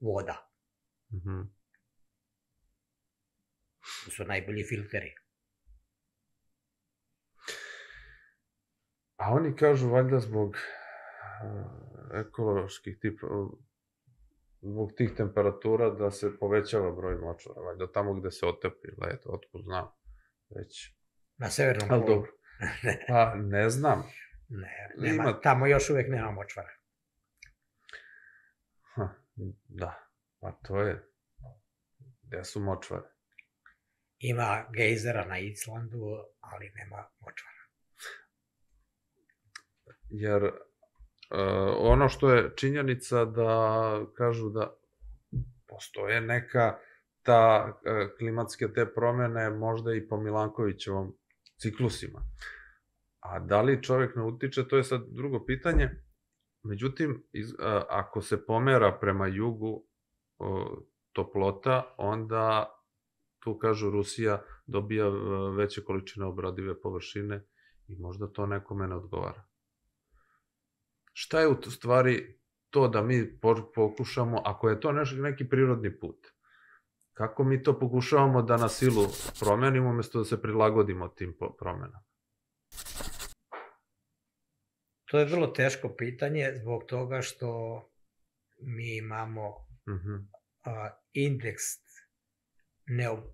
Speaker 2: voda.
Speaker 1: Mhm.
Speaker 2: To su najbolji filteri.
Speaker 1: A oni kažu valjda zbog a, ekoloških tipa, zbog tih temperatura da se povećava broj močvara, valjda tamo gde se otepi led, otkud znam, već.
Speaker 2: Na severnom
Speaker 1: Ali
Speaker 2: polu.
Speaker 1: Dobro. [laughs] Pa ne znam.
Speaker 2: Ne, nema,
Speaker 1: Ima-
Speaker 2: tamo još uvek nema močvara.
Speaker 1: Ha, da, pa to je. Gde su močvare?
Speaker 2: Ima gejzera na Islandu, ali nema močvara.
Speaker 1: Jer uh, ono što je činjenica da kažu da postoje neka ta uh, klimatske te promene možda i po Milankovićevom ciklusima. A da li čovjek ne utiče, to je sad drugo pitanje. Međutim, iz, uh, ako se pomera prema jugu uh, toplota, onda tu kažu Rusija dobija uh, veće količine obradive površine i možda to nekome ne odgovara. Šta je u stvari to da mi po- pokušamo, ako je to nešto, neki prirodni put, kako mi to pokušavamo da na silu promenimo, umesto da se prilagodimo tim promenama?
Speaker 2: To je vrlo teško pitanje zbog toga što mi imamo
Speaker 1: Mhm.
Speaker 2: a, indeks neob,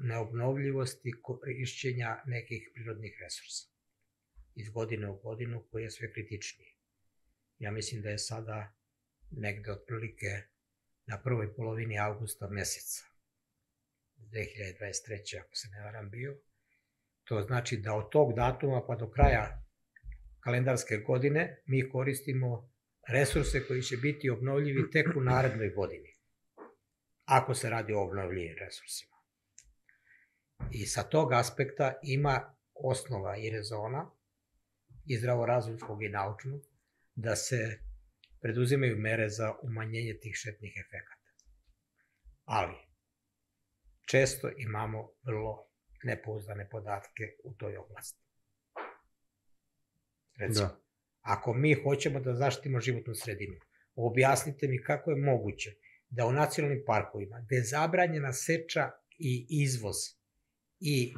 Speaker 2: neobnovljivosti korišćenja nekih prirodnih resursa iz godine u godinu koji je sve kritičniji. Ja mislim da je sada negde otprilike na prvoj polovini avgusta meseca 2023. ako se ne varam bio. To znači da od tog datuma pa do kraja kalendarske godine mi koristimo resurse koji će biti obnovljivi tek u narednoj godini. Ako se radi o obnovljivim resursima. I sa tog aspekta ima osnova i rezona i zdravorazumskog i naučnog da se preduzimaju mere za umanjenje tih štetnih efekata. Ali, često imamo vrlo nepouzdane podatke u toj oblasti. Recimo,
Speaker 1: Da.
Speaker 2: ako mi hoćemo da zaštitimo životnu sredinu, objasnite mi kako je moguće da u nacionalnim parkovima, gde je zabranjena seča i izvoz i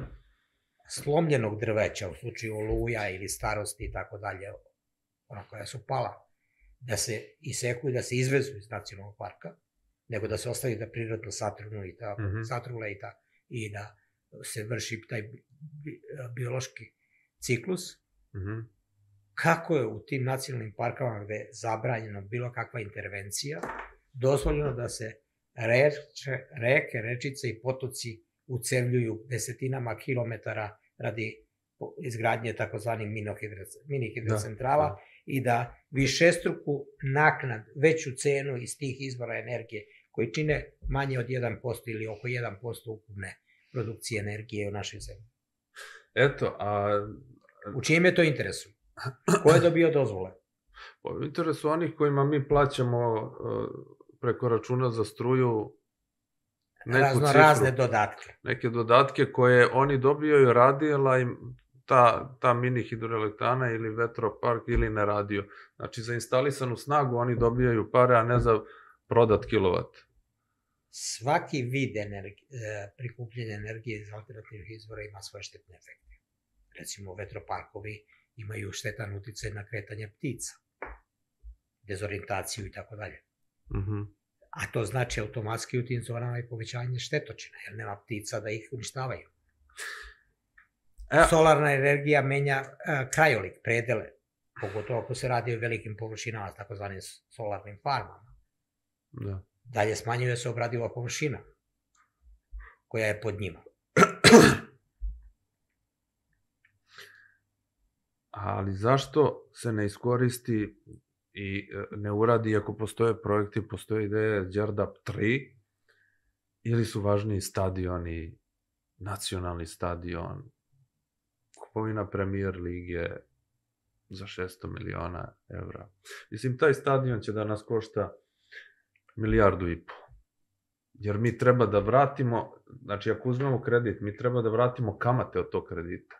Speaker 2: slomljenog drveća, u slučaju oluja ili starosti i tako dalje, ona koja su pala, da se iseku i da se izvezu iz nacionalnog parka, nego da se ostavi da prirodno satrunu i ta,
Speaker 1: Mhm.
Speaker 2: satrule i, ta, i da se vrši taj bi, bi, biološki ciklus,
Speaker 1: Mhm.
Speaker 2: kako je u tim nacionalnim parkama gde je zabranjeno bilo kakva intervencija, dozvoljeno da se reče, reke, rečice i potoci ucevljuju desetinama kilometara radi izgradnje takozvanih mini hidrocentrala
Speaker 1: da.
Speaker 2: i da višestruku naknad, veću cenu iz tih izvora energije koji čine manje od 1% ili oko 1% ukupne produkcije energije u našoj zemlji.
Speaker 1: Eto, a
Speaker 2: U čijem je to interesu? Ko je dobio dozvole?
Speaker 1: po interesu onih kojima mi plaćamo uh, preko računa za struju neku
Speaker 2: Razno
Speaker 1: cifru,
Speaker 2: razne dodatke.
Speaker 1: neke dodatke koje oni dobijaju, radila im ta, ta mini hidroelektrana ili vetropark ili ne radio. Znači, za instalisanu snagu oni dobijaju pare, a ne za prodat kilovat.
Speaker 2: Svaki vid energi, e, prikupljenja energije iz alternativnih izvora ima svoje štetne efekte. Recimo, vetroparkovi imaju štetan uticaj na kretanje ptica, dezorientaciju i tako dalje.
Speaker 1: Mhm.
Speaker 2: A to znači automatski u tim zonama i povećanje štetočina, jer nema ptica da ih uništavaju.
Speaker 1: E,
Speaker 2: Solarna energija menja e, krajolik, predele, pogotovo ako se radi o velikim površinama, takozvanim solarnim farmama.
Speaker 1: da.
Speaker 2: Dalje smanjuje se obradiva površina koja je pod njima. [clears throat]
Speaker 1: Ali zašto se ne iskoristi i e, ne uradi ako postoje projekti, postoje ideje Đerdap 3 ili su važniji stadioni, nacionalni stadion, kupovina premijer lige za 600 miliona evra. Mislim, taj stadion će da nas košta milijardu i po. Jer mi treba da vratimo, znači ako uzmemo kredit, mi treba da vratimo kamate od tog kredita.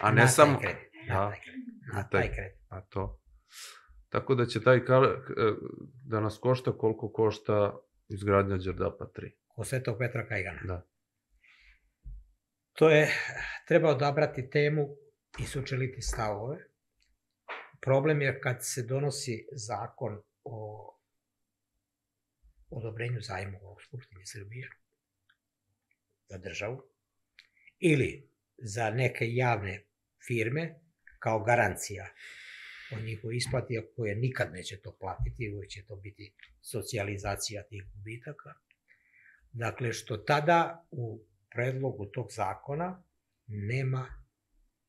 Speaker 1: A ne
Speaker 2: na
Speaker 1: samo...
Speaker 2: Taj kredit, na
Speaker 1: Da.
Speaker 2: taj kredit. Na
Speaker 1: Na taj-
Speaker 2: taj kredit.
Speaker 1: A to. Tako da će taj kar, da nas košta koliko košta izgradnja Đerdapa 3.
Speaker 2: Ko Svetog Petra Kajgana.
Speaker 1: Da.
Speaker 2: To je, treba odabrati temu i sučeliti stavove. Problem je kad se donosi zakon o odobrenju zajmova u Skupštini Srbije za državu ili za neke javne firme kao garancija o njihovoj isplati, a koje nikad neće to platiti, uvijek će to biti socijalizacija tih gubitaka. Dakle, što tada u predlogu tog zakona nema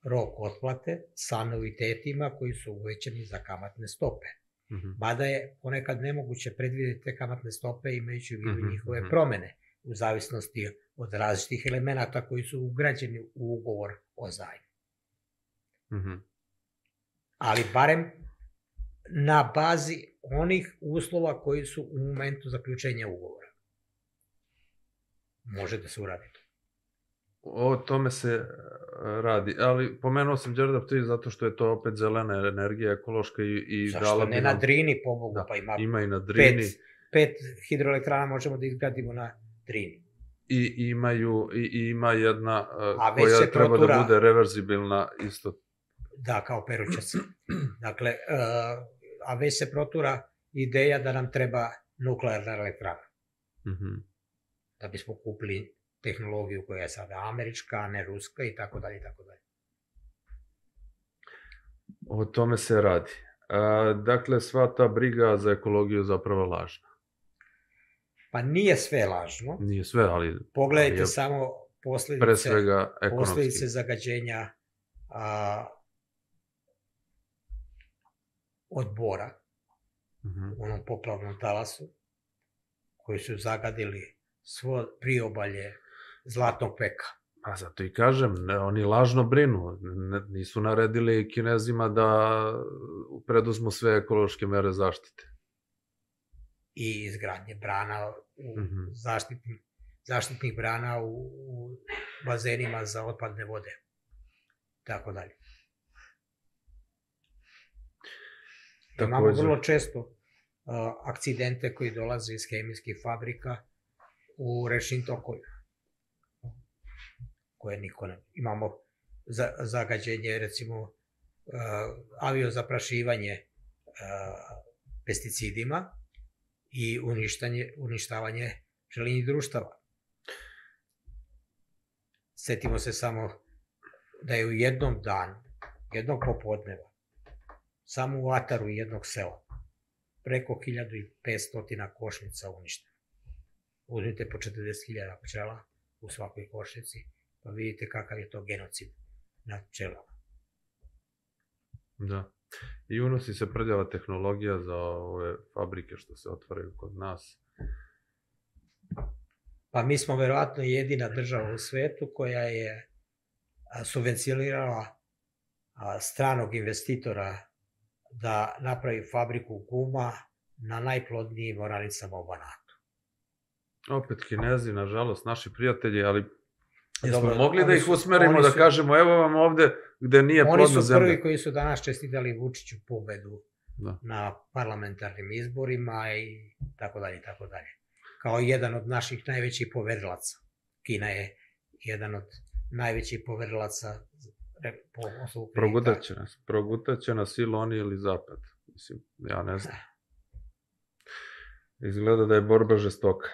Speaker 2: rok otplate sa anuitetima koji su uvećani za kamatne stope.
Speaker 1: Mhm.
Speaker 2: Mada je ponekad nemoguće predvidjeti te kamatne stope imajući u vidu
Speaker 1: Mhm,
Speaker 2: njihove
Speaker 1: mhm.
Speaker 2: promene u zavisnosti od različitih elemenata koji su ugrađeni u ugovor o zajmu.
Speaker 1: Mhm.
Speaker 2: Ali barem na bazi onih uslova koji su u momentu zaključenja ugovora. Može da se uradi to.
Speaker 1: O tome se e, radi, ali pomenuo sam Đerdap 3 zato što je to opet zelena energija, ekološka i, i
Speaker 2: Zašto
Speaker 1: dala bi
Speaker 2: ne na
Speaker 1: nam,
Speaker 2: Drini, pobogu,
Speaker 1: Da,
Speaker 2: pa ima
Speaker 1: ima i na
Speaker 2: pet,
Speaker 1: Drini,
Speaker 2: pet hidroelektrana možemo da izgradimo na Drini.
Speaker 1: i imaju, i, i ima jedna e,
Speaker 2: A
Speaker 1: koja
Speaker 2: se
Speaker 1: treba da
Speaker 2: protura-
Speaker 1: bude reverzibilna isto.
Speaker 2: Da, kao perućac. Dakle, e, a već se protura ideja da nam treba nuklearna elektrana,
Speaker 1: Mhm.
Speaker 2: da bismo kupili tehnologiju koja je sada američka, a ne ruska i tako dalje i tako dalje.
Speaker 1: O tome se radi. A, dakle, sva ta briga za ekologiju zapravo lažna.
Speaker 2: Pa nije sve lažno.
Speaker 1: Nije sve, ali
Speaker 2: Pogledajte
Speaker 1: Ali je
Speaker 2: samo posledice,
Speaker 1: pre svega ekonomski.
Speaker 2: posledice zagađenja a, od bora
Speaker 1: Mhm.
Speaker 2: u onom poplavnom talasu, koji su zagadili svo priobalje zlatnog peka.
Speaker 1: Pa zato i kažem, ne, oni lažno brinu. Ne, nisu naredili kinezima da preduzmu sve ekološke mere zaštite.
Speaker 2: i izgradnje brana u
Speaker 1: Mhm.
Speaker 2: zaštitnim, zaštitnih brana u, u bazenima za otpadne vode. Tako dalje. Imamo
Speaker 1: Takođe.
Speaker 2: vrlo često uh, akcidente koji dolaze iz hemijskih fabrika u rečnim tokovima. Koje niko ne... Imamo za, zagađenje, recimo, uh, aviozaprašivanje uh, pesticidima i uništanje, uništavanje pčelinjih društava. Setimo se samo da je u jednom danu, jednog popodneva, samo u ataru jednog sela, preko 1500 košnica uništeno. Uzmite po 40.000 pčela u svakoj košnici, pa vidite kakav je to genocid nad pčelama.
Speaker 1: Da. I unosi se prljava tehnologija za ove fabrike što se otvaraju kod nas.
Speaker 2: Pa mi smo verovatno jedina država u svetu koja je subvencionirala stranog investitora da napravi fabriku guma na najplodnijim oranicama u Banatu.
Speaker 1: Opet kinezi, nažalost, naši prijatelji, ali jesmo
Speaker 2: Dobro,
Speaker 1: mogli da
Speaker 2: oni
Speaker 1: ih
Speaker 2: su-
Speaker 1: usmerimo
Speaker 2: oni
Speaker 1: da
Speaker 2: su-
Speaker 1: kažemo evo vam ovde gde nije
Speaker 2: Oni
Speaker 1: plodna
Speaker 2: su
Speaker 1: zemlja.
Speaker 2: prvi koji su danas čestitali Vučiću pobedu
Speaker 1: Da.
Speaker 2: na parlamentarnim izborima i tako dalje i tako dalje. Kao jedan od naših najvećih poverilaca. Kina je jedan od najvećih poverilaca po osnovu.
Speaker 1: Progutaće nas. Progutaće nas ili oni ili zapad. Mislim, ja ne znam. Izgleda da je borba žestoka.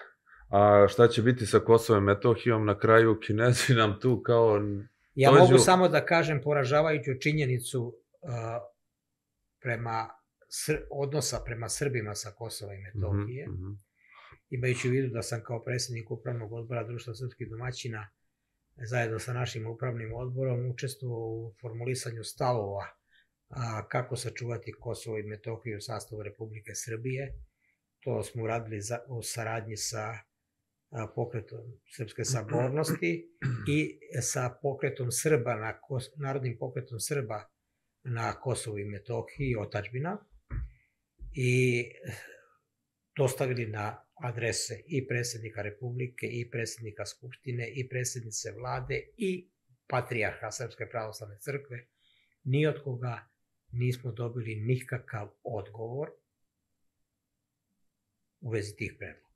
Speaker 1: A šta će biti sa Kosovom i Metohijom? Na kraju Kinezi nam tu kao...
Speaker 2: Ja
Speaker 1: dođu-
Speaker 2: mogu samo da kažem poražavajuću činjenicu uh, prema Sr odnosa prema Srbima sa Kosova i Metohije,
Speaker 1: Mhm, mhm.
Speaker 2: imajući u vidu da sam kao predsjednik upravnog odbora Društva srpskih domaćina zajedno sa našim upravnim odborom učestvovao u formulisanju stavova a, kako sačuvati Kosovo i Metohiju u sastavu Republike Srbije. To smo uradili za, u saradnji sa pokretom Srpske sabornosti i sa pokretom Srba, na Kos, narodnim pokretom Srba na Kosovu i Metohiji, otačbina, i dostavili na adrese i predsednika Republike, i predsednika Skupštine, i predsednice vlade, i patrijarha Srpske pravoslavne crkve. Ni od koga nismo dobili nikakav odgovor u vezi tih predloga.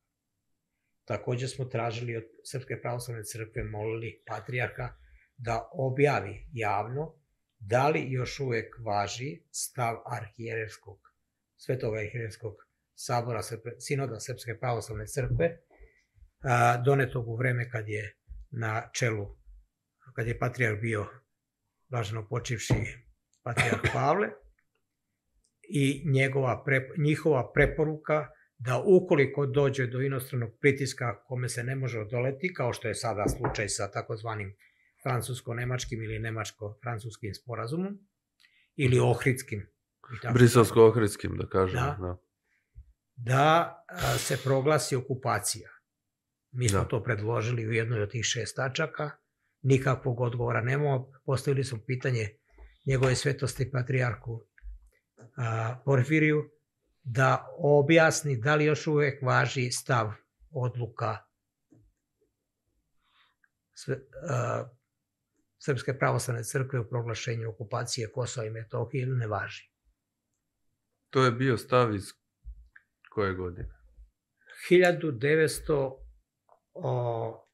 Speaker 2: Takođe smo tražili od Srpske pravoslavne crkve, molili patrijarha da objavi javno da li još uvek važi stav arhijerevskog, svetog arhijerevskog sabora, sinoda Srpske pravoslavne crkve, donetog u vreme kad je na čelu, kad je patrijarh bio važno počivši patrijarh Pavle i njegova, njihova preporuka da ukoliko dođe do inostranog pritiska kome se ne može odoleti, kao što je sada slučaj sa takozvanim francusko-nemačkim ili nemačko-francuskim sporazumom, ili ohritskim.
Speaker 1: Briselsko-ohritskim, da kažem.
Speaker 2: Da, da. da se proglasi okupacija. Mi smo da. to predložili u jednoj od tih šest tačaka, nikakvog odgovora nemamo. Postavili smo pitanje njegove svetosti patrijarku a, Porfiriju, da objasni da li još uvek važi stav odluka sve, a, Srpske pravoslavne crkve u proglašenju okupacije Kosova i Metohije ili ne važi.
Speaker 1: To je bio stav iz koje godine?
Speaker 2: 1900 o...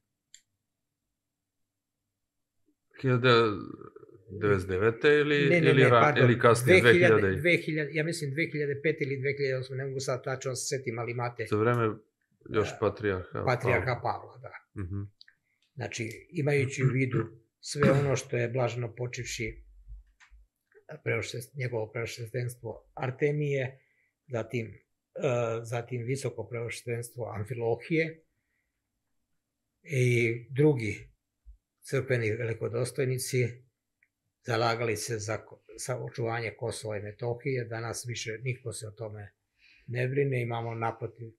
Speaker 1: 1999. ili, ne, ne, ili, ne, pardon, ili kasnije, 2000, 2000.
Speaker 2: 2000, ja mislim 2005 ili 2008, ne mogu sad tačno da se setim, ali imate...
Speaker 1: Za vreme još patrijarha
Speaker 2: Patrijarha Pavla, Pavla da. Uh mhm. -huh. Znači, imajući u vidu sve ono što je blaženo počivši preošest, njegovo preoštestenstvo Artemije, zatim, uh, zatim visoko preoštestenstvo Amfilohije i drugi crkveni velikodostojnici, zalagali se za, za očuvanje Kosova i Metohije, danas više niko se o tome ne brine, imamo naprotiv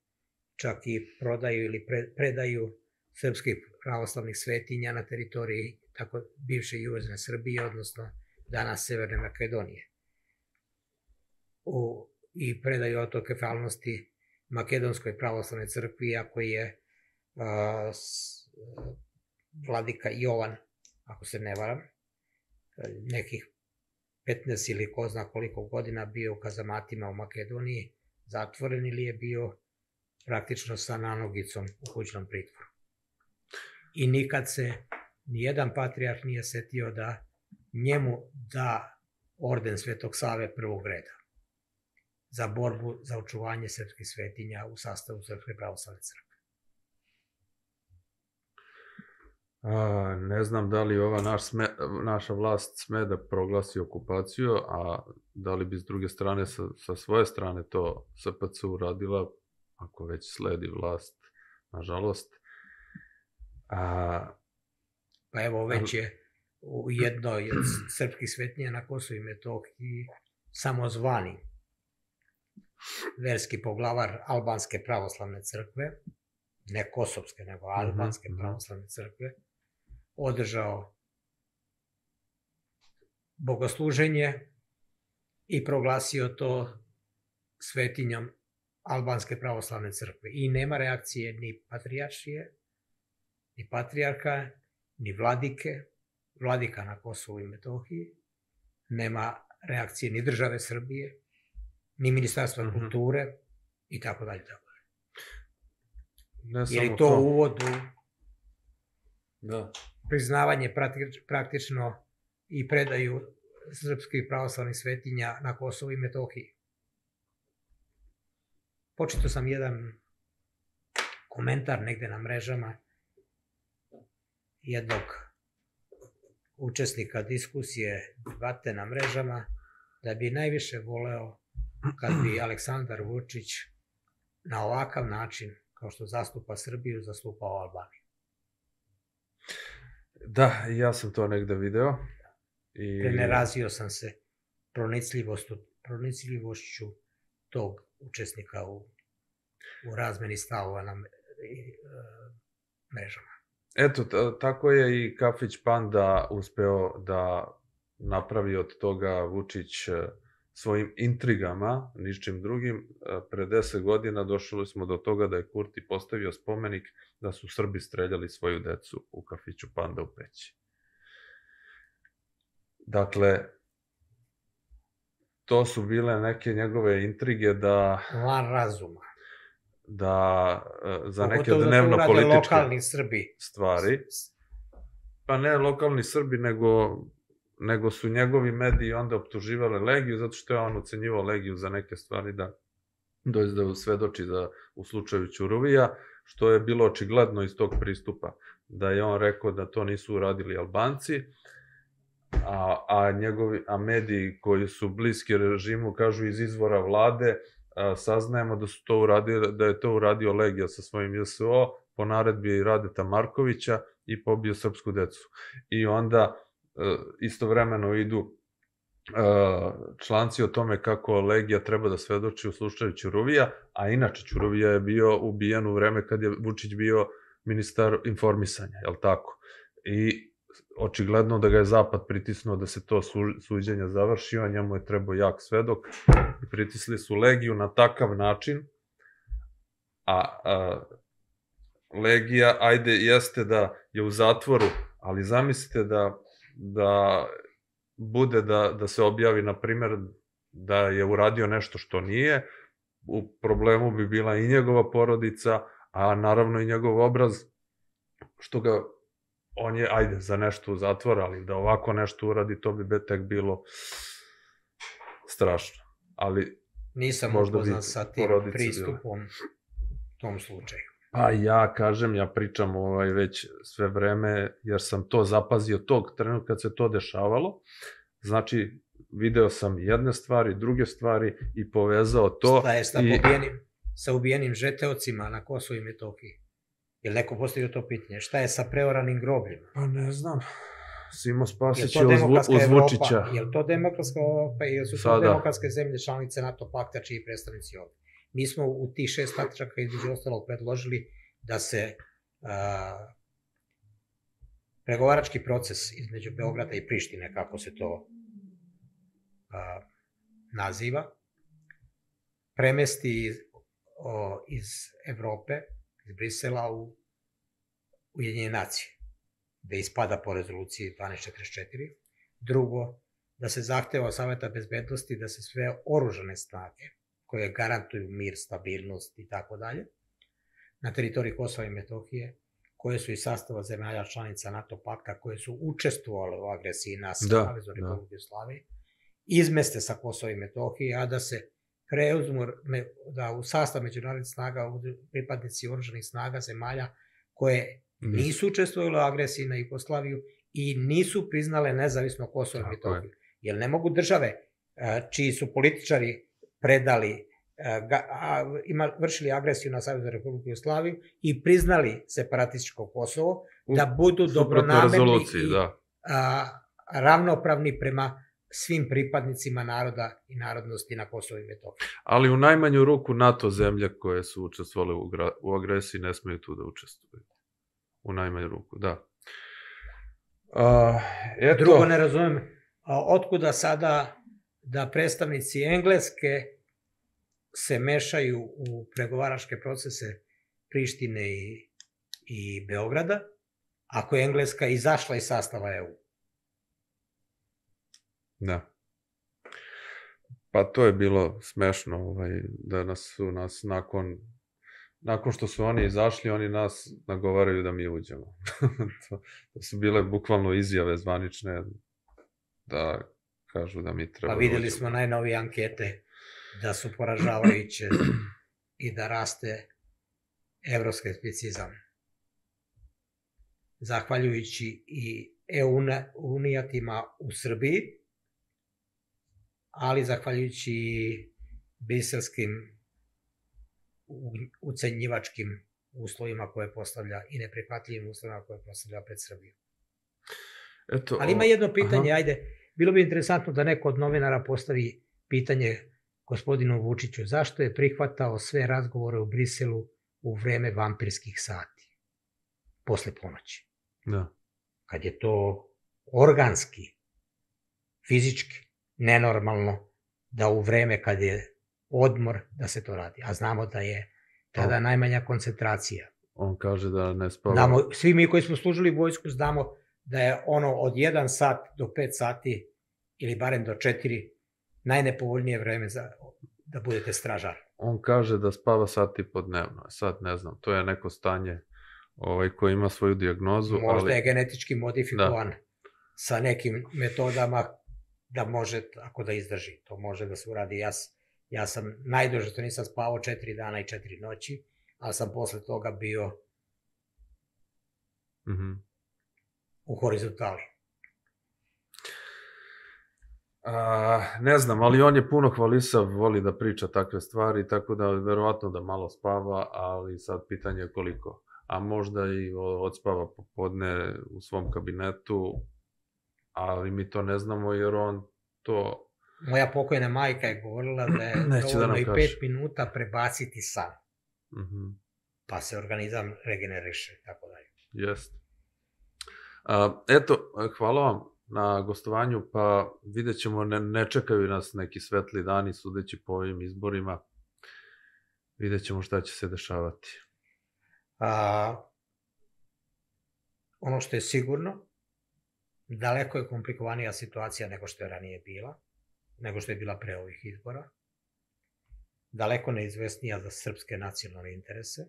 Speaker 2: čak i prodaju ili pre, predaju srpskih pravoslavnih svetinja na teritoriji tako bivše Južne Srbije, odnosno danas Severne Makedonije. U, I predaju autokefalnosti Makedonskoj pravoslavnoj crkvi, ako je a, s, vladika Jovan, ako se ne varam, nekih 15 ili ko zna koliko godina bio u kazamatima u Makedoniji, zatvoren ili je bio praktično sa nanogicom u kućnom pritvoru. I nikad se nijedan patrijarh nije setio da njemu da orden Svetog Save prvog reda za borbu za očuvanje srpskih svetinja u sastavu Srpske pravoslavne crkve.
Speaker 1: A, ne znam da li ova naš sme, naša vlast sme da proglasi okupaciju, a da li bi s druge strane, sa, sa svoje strane to SPC uradila, ako već sledi vlast, nažalost.
Speaker 2: A, pa evo, već je u jednoj od srpskih svetnija na Kosovo i Metohiji samozvani verski poglavar Albanske pravoslavne crkve, ne kosovske, nego mhm, albanske mm -hmm. pravoslavne crkve, održao bogosluženje i proglasio to svetinjom Albanske pravoslavne crkve. I nema reakcije ni patrijaršije, ni patrijarka, ni vladike, vladika na Kosovu i Metohiji, nema reakcije ni države Srbije, ni ministarstva mm -hmm. kulture i tako dalje, tako dalje. Ne je to, to uvod u da priznavanje praktično i predaju srpskih pravoslavnih svetinja na Kosovu i Metohiji. Počito sam jedan komentar negde na mrežama jednog učesnika diskusije, debate na mrežama, da bi najviše voleo kad bi [clears throat] Aleksandar Vučić na ovakav način, kao što zastupa Srbiju, zastupao Albaniju.
Speaker 1: Da, ja sam to negde video.
Speaker 2: I... Prenerazio sam se pronicljivošću tog učesnika u, u razmeni stavova na, mrežama.
Speaker 1: Eto, tako je i Kafić Panda uspeo da napravi od toga Vučić e, svojim intrigama, ničim drugim. E, pre deset godina došli smo do toga da je Kurti postavio spomenik da su Srbi streljali svoju decu u kafiću Panda u Peći. Dakle, to su bile neke njegove intrige da...
Speaker 2: Van razuma.
Speaker 1: Da e, za neke da dnevno političke
Speaker 2: lokalni Srbi.
Speaker 1: stvari. Pa ne lokalni Srbi, nego nego su njegovi mediji onda optuživali Legiju, zato što je on ocenjivao Legiju za neke stvari da dođe da svedoči za, u slučaju Ćuruvija, što je bilo očigledno iz tog pristupa, da je on rekao da to nisu uradili Albanci, a, a, njegovi, a mediji koji su bliski režimu kažu iz izvora vlade, a, saznajemo da su to uradili, da je to uradio Legija sa svojim JSO po naredbi Radeta Markovića i pobio srpsku decu. I onda istovremeno idu e, članci o tome kako Legija treba da svedoči u slučaju Ćuruvija, a inače Ćuruvija je bio ubijen u vreme kad je Vučić bio ministar informisanja, je li tako? I očigledno da ga je Zapad pritisnuo da se to suđenje završi, a njemu je trebao jak svedok pritisli su Legiju na takav način, a, a Legija, ajde, jeste da je u zatvoru, ali zamislite da da bude da, da se objavi, na primer, da je uradio nešto što nije, u problemu bi bila i njegova porodica, a naravno i njegov obraz, što ga, on je, ajde, za nešto u zatvor, ali da ovako nešto uradi, to bi tek bilo strašno. Ali
Speaker 2: Nisam možda upoznat sa tim pristupom bila. tom slučaju.
Speaker 1: Pa ja kažem, ja pričam ovaj već sve vreme, jer sam to zapazio tog trenutka kad se to dešavalo. Znači, video sam jedne stvari, druge stvari i povezao to.
Speaker 2: Šta je sa, i... ubijenim, sa ubijenim žeteocima na Kosovo i Metohiji? Je neko postavio to pitanje? Šta je sa preoranim grobljima?
Speaker 1: Pa ne znam. Simo Spasić je, je uz, Vučića.
Speaker 2: Je li to demokratska Evropa? Je su to Sada. demokratske zemlje članice NATO pakta čiji predstavnici ovde? Mi smo u tih šest tačaka između ostalog predložili da se a, pregovarački proces između Beograda i Prištine, kako se to a, naziva, premesti iz, o, iz Evrope, iz Brisela u Ujedinjene nacije, da ispada po rezoluciji 1244. Drugo, da se zahteva Saveta bezbednosti da se sve oružane snage koje garantuju mir, stabilnost i tako dalje, na teritoriji Kosova i Metohije, koje su iz sastava zemalja članica NATO pakta, koje su učestvovale u agresiji na Savezu da, Republike da. Slavije, izmeste sa Kosova i Metohije, a da se preuzmu, da u sastav međunarodnih snaga pripadnici oružanih snaga zemalja koje nisu učestvovali u agresiji na Jugoslaviju i nisu priznale nezavisno Kosovo i Metohiju. Jer ne mogu države čiji su političari predali a, ima, vršili agresiju na Savjez Republiku Jugoslaviju i priznali separatističko Kosovo, da budu dobronamerni i da. a, ravnopravni prema svim pripadnicima naroda i narodnosti na Kosovo i Metohiji.
Speaker 1: Ali u najmanju ruku NATO zemlje koje su učestvovale u, u agresiji ne smeju tu da učestvuju. U najmanju ruku, da.
Speaker 2: A, eto. Drugo ne razumem, a, otkuda sada da predstavnici Engleske se mešaju u pregovaračke procese Prištine i, i Beograda, ako je Engleska izašla iz sastava EU.
Speaker 1: Da. Pa to je bilo smešno, ovaj, da nas su nas nakon nakon što su oni izašli, oni nas nagovaraju da mi uđemo. [laughs] to, to su bile bukvalno izjave zvanične da kažu da mi treba
Speaker 2: Pa videli smo najnovije ankete da su poražavajuće [clears throat] i da raste evroskepticizam. Zahvaljujući i EU-unijatima u Srbiji, ali zahvaljujući i briselskim ucenjivačkim uslovima koje postavlja i neprihvatljivim uslovima koje postavlja pred Srbiju. Eto, Ali ima jedno pitanje, aha. ajde, bilo bi interesantno da neko od novinara postavi pitanje gospodinu Vučiću zašto je prihvatao sve razgovore u Briselu u vreme vampirskih sati. posle ponoći.
Speaker 1: Da.
Speaker 2: Kad je to organski, fizički, nenormalno da u vreme kad je odmor da se to radi. A znamo da je tada
Speaker 1: A.
Speaker 2: najmanja koncentracija.
Speaker 1: On kaže da ne spava.
Speaker 2: Znamo, svi mi koji smo služili vojsku znamo da je ono od 1 sat do 5 sati ili barem do 4 najnepovoljnije vreme za da budete stražar.
Speaker 1: On kaže da spava sat i po dnevno. Sad ne znam, to je neko stanje ovaj, koji ima svoju dijagnozu.
Speaker 2: Možda
Speaker 1: ali...
Speaker 2: je genetički modifikovan da. sa nekim metodama da može tako da izdrži. To može da se uradi. Ja, ja sam najduže što nisam spavao 4 dana i 4 noći, ali sam posle toga bio
Speaker 1: Mm -hmm.
Speaker 2: U horizontali.
Speaker 1: A, ne znam, ali on je puno hvalisav, voli da priča takve stvari, tako da verovatno da malo spava, ali sad pitanje je koliko. A možda i odspava popodne u svom kabinetu, ali mi to ne znamo jer on to...
Speaker 2: Moja pokojna majka je govorila da je [clears throat]
Speaker 1: Neće da
Speaker 2: dovoljno
Speaker 1: nam
Speaker 2: i pet minuta prebaciti san,
Speaker 1: Mm -hmm.
Speaker 2: pa se organizam regeneriše tako dalje.
Speaker 1: Jest. Eto, hvala vam na gostovanju, pa vidjet ćemo, ne, ne čekaju nas neki svetli dani sudeći po ovim izborima. Vidjet ćemo šta će se dešavati.
Speaker 2: A, ono što je sigurno, daleko je komplikovanija situacija nego što je ranije bila, nego što je bila pre ovih izbora. Daleko neizvesnija za srpske nacionalne interese,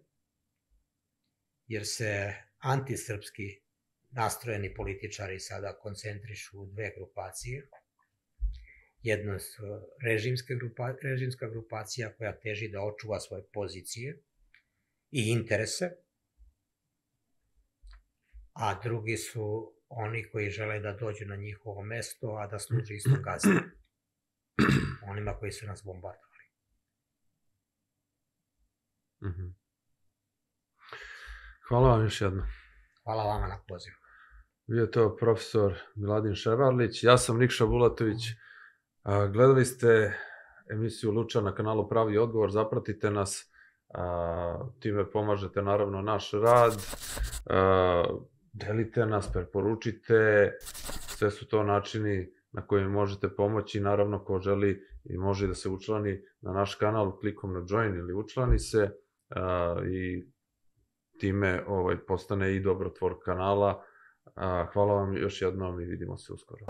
Speaker 2: jer se antisrpski nastrojeni političari sada koncentrišu u dve grupacije. Jedna su režimska, grupa, režimska grupacija koja teži da očuva svoje pozicije i interese, a drugi su oni koji žele da dođu na njihovo mesto, a da služe isto gazdi. Onima koji su nas bombardovali.
Speaker 1: Mm -hmm. Hvala vam još jedno.
Speaker 2: Hvala vama na pozivu.
Speaker 1: Bio to profesor Miladin Ševarlić, ja sam Nikša Bulatović. Gledali ste emisiju Luča na kanalu Pravi odgovor, zapratite nas, time pomažete naravno naš rad, delite nas, preporučite, sve su to načini na koje možete pomoći, naravno ko želi i može da se učlani na naš kanal klikom na join ili učlani se i time ovaj, postane i dobrotvor kanala. Hvala vam još jednom i vidimo se uskoro.